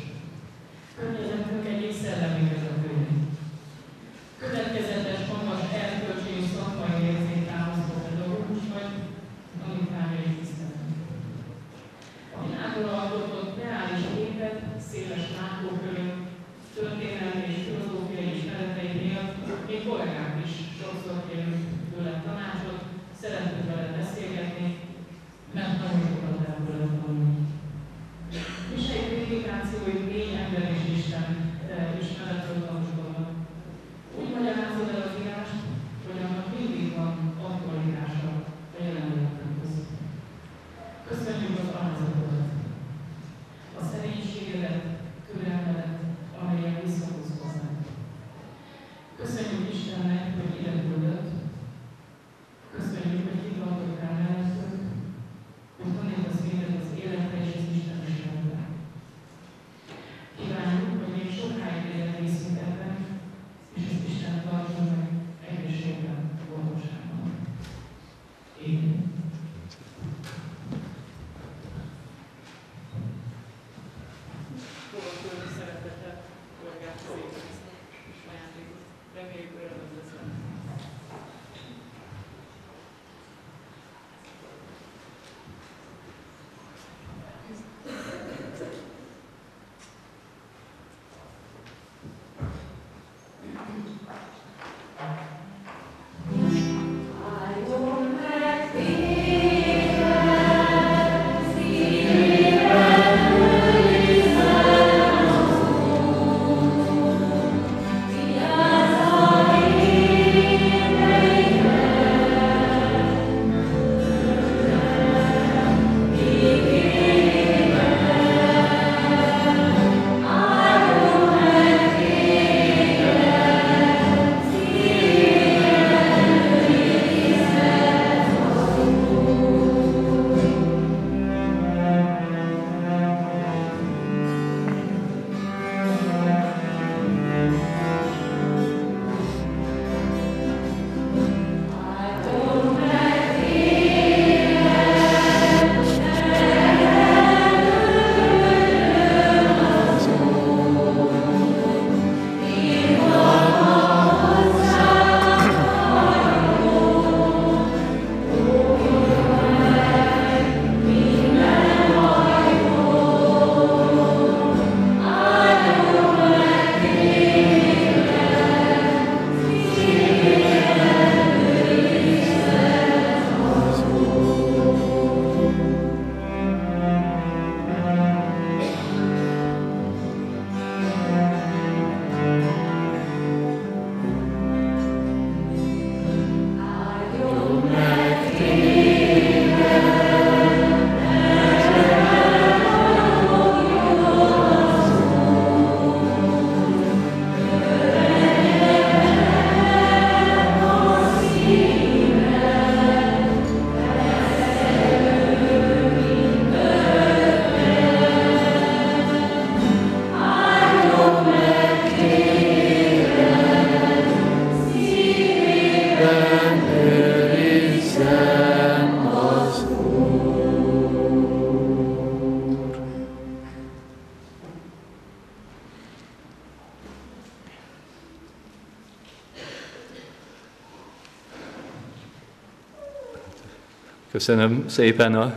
Köszönöm szépen a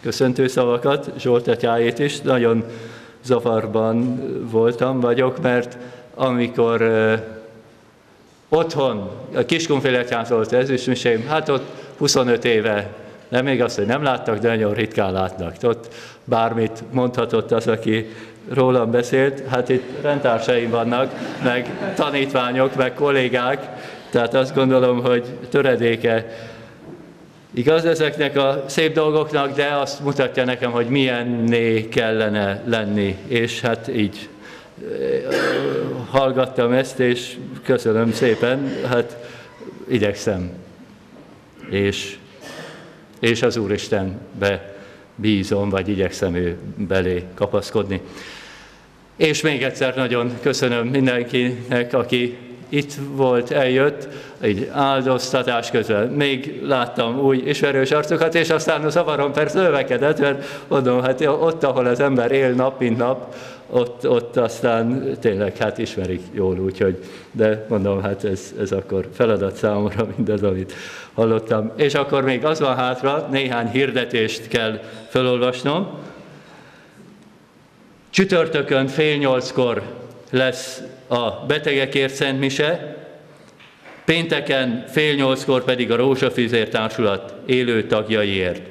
köszöntő szavakat, Zsolt atyájét is. Nagyon zavarban voltam, vagyok, mert amikor uh, otthon, a Kiskunfélegyház volt ezüstmisém, hát ott 25 éve, nem még azt, hogy nem láttak, de nagyon ritkán látnak. Ott bármit mondhatott az, aki rólam beszélt, hát itt rendtársaim vannak, meg tanítványok, meg kollégák, tehát azt gondolom, hogy töredéke igaz ezeknek a szép dolgoknak, de azt mutatja nekem, hogy milyenné kellene lenni, és hát így hallgattam ezt, és köszönöm szépen, hát igyekszem. És, és az Úristenbe bízom, vagy igyekszem ő belé kapaszkodni. És még egyszer nagyon köszönöm mindenkinek, aki itt volt, eljött, egy áldoztatás közben. Még láttam új ismerős arcokat, és aztán a zavarom persze növekedett, mert mondom, hát ott, ahol az ember él nap, mint nap, ott, ott aztán tényleg hát ismerik jól, úgyhogy, de mondom, hát ez, ez akkor feladat számomra mindez, amit hallottam. És akkor még az van hátra, néhány hirdetést kell felolvasnom. Csütörtökön fél nyolckor lesz a betegekért Szent Mise, pénteken fél nyolckor pedig a Rózsafűzér Társulat élő tagjaiért.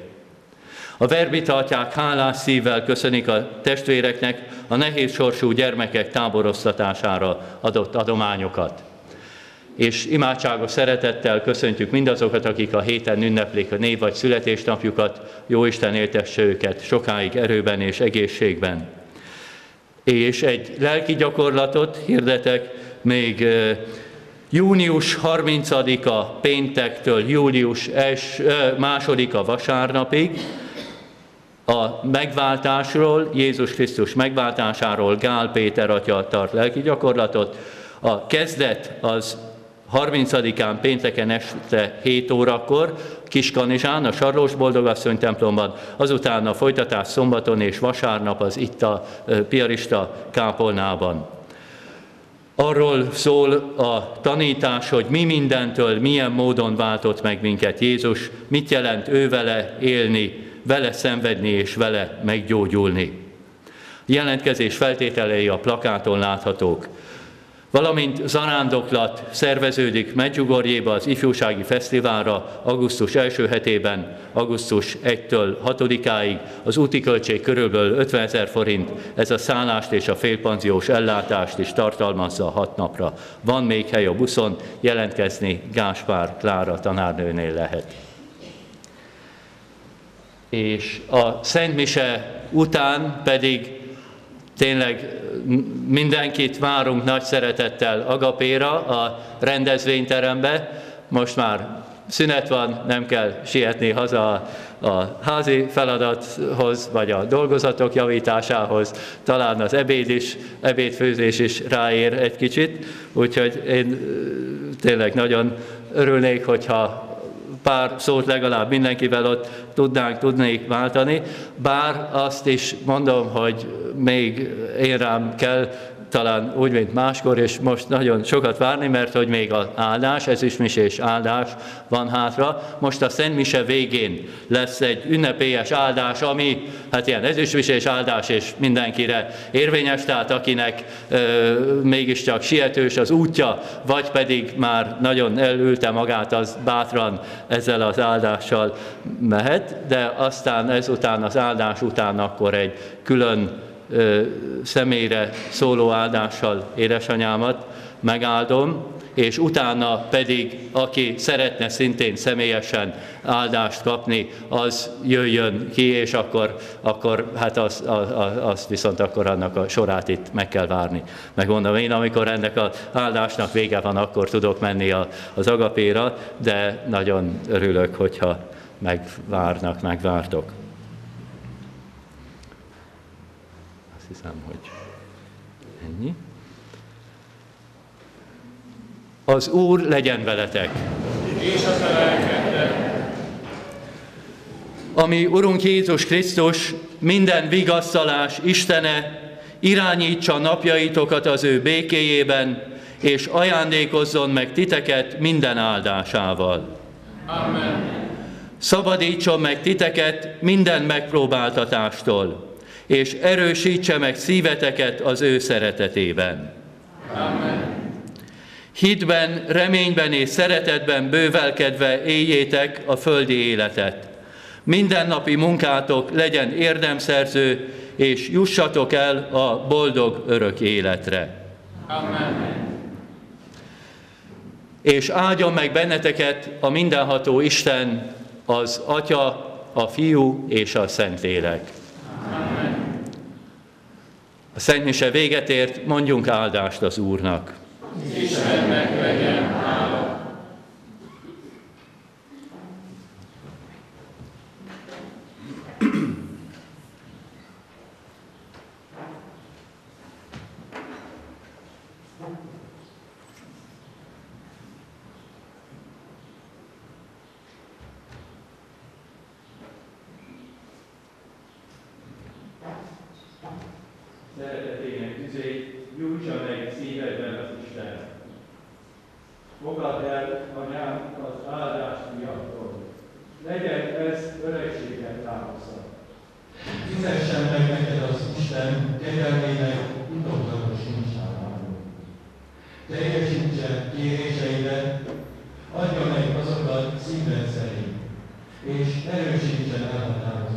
A verbitartják hálás szívvel köszönik a testvéreknek a nehéz sorsú gyermekek táborosztatására adott adományokat. És imádságos szeretettel köszöntjük mindazokat, akik a héten ünneplik a név vagy születésnapjukat, jó Isten éltesse őket sokáig erőben és egészségben. És egy lelki gyakorlatot hirdetek még június 30-a péntektől július 2-a vasárnapig, a megváltásról, Jézus Krisztus megváltásáról Gál Péter atya tart lelki gyakorlatot. A kezdet az 30-án pénteken este 7 órakor Kiskanizsán, a Sarlós Boldogasszony templomban, azután a folytatás szombaton és vasárnap az itt a Piarista kápolnában. Arról szól a tanítás, hogy mi mindentől, milyen módon váltott meg minket Jézus, mit jelent ő vele élni, vele szenvedni és vele meggyógyulni. Jelentkezés feltételei a plakáton láthatók. Valamint zarándoklat szerveződik Medjugorjéba az ifjúsági fesztiválra augusztus első hetében, augusztus 1-től 6-áig. Az úti költség körülbelül 50 ezer forint, ez a szállást és a félpanziós ellátást is tartalmazza hat napra. Van még hely a buszon, jelentkezni Gáspár Klára tanárnőnél lehet és a Szent után pedig tényleg mindenkit várunk nagy szeretettel. Agapéra, a rendezvényterembe. Most már szünet van, nem kell sietni haza a házi feladathoz, vagy a dolgozatok javításához, talán az ebéd is, ebédfőzés is ráér egy kicsit, úgyhogy én tényleg nagyon örülnék, hogyha pár szót legalább mindenkivel ott tudnánk, tudnék váltani, bár azt is mondom, hogy még én rám kell talán úgy, mint máskor, és most nagyon sokat várni, mert hogy még az áldás, ez is misés áldás van hátra. Most a Szent Mise végén lesz egy ünnepélyes áldás, ami, hát ilyen ez is misés áldás, és mindenkire érvényes, tehát akinek ö, mégiscsak sietős az útja, vagy pedig már nagyon elülte magát, az bátran ezzel az áldással mehet, de aztán ezután az áldás után akkor egy külön személyre szóló áldással édesanyámat megáldom, és utána pedig, aki szeretne szintén személyesen áldást kapni, az jöjjön ki, és akkor, akkor hát azt az, az viszont akkor annak a sorát itt meg kell várni. Megmondom, én amikor ennek az áldásnak vége van, akkor tudok menni a, az agapéra, de nagyon örülök, hogyha megvárnak, megvártok. Hiszem, hogy ennyi. Az Úr legyen veletek. És a Ami Urunk Jézus Krisztus, minden vigasztalás Istene, irányítsa napjaitokat az ő békéjében, és ajándékozzon meg titeket minden áldásával. Amen. Szabadítson meg titeket minden megpróbáltatástól, és erősítse meg szíveteket az ő szeretetében. Amen. Hitben, reményben és szeretetben bővelkedve éljétek a földi életet. Mindennapi munkátok legyen érdemszerző, és jussatok el a boldog örök életre. Amen. És áldjon meg benneteket a mindenható Isten, az Atya, a Fiú és a Szentlélek. Amen. A Szent véget ért, mondjunk áldást az Úrnak. Istennek legyen hála. Szeretetének tüzét gyújtsa meg szívedben az Isten. Fogadd el, anyám, az áldást miattom. Legyen ez öregséget támaszat. Fizessen meg neked az Isten kegyelmének utolagos nincsávával. Teljesítse kéréseidet, adja meg azokat szíved szerint, és erősítsen elhatározásaidat.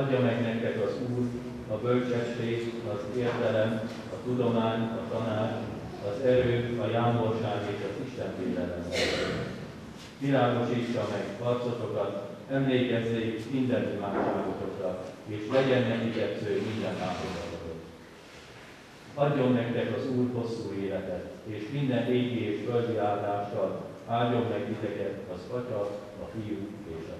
Adja meg nektek az Úr a bölcsesség, az értelem, a tudomány, a tanács, az erő, a jámborság és az Isten félelem. Világosítsa meg harcotokat, emlékezzék minden imádságotokra, és legyen neki tetsző minden áldozatotok. Adjon nektek az Úr hosszú életet, és minden égi és földi áldással áldjon meg titeket az Atya, a Fiú és a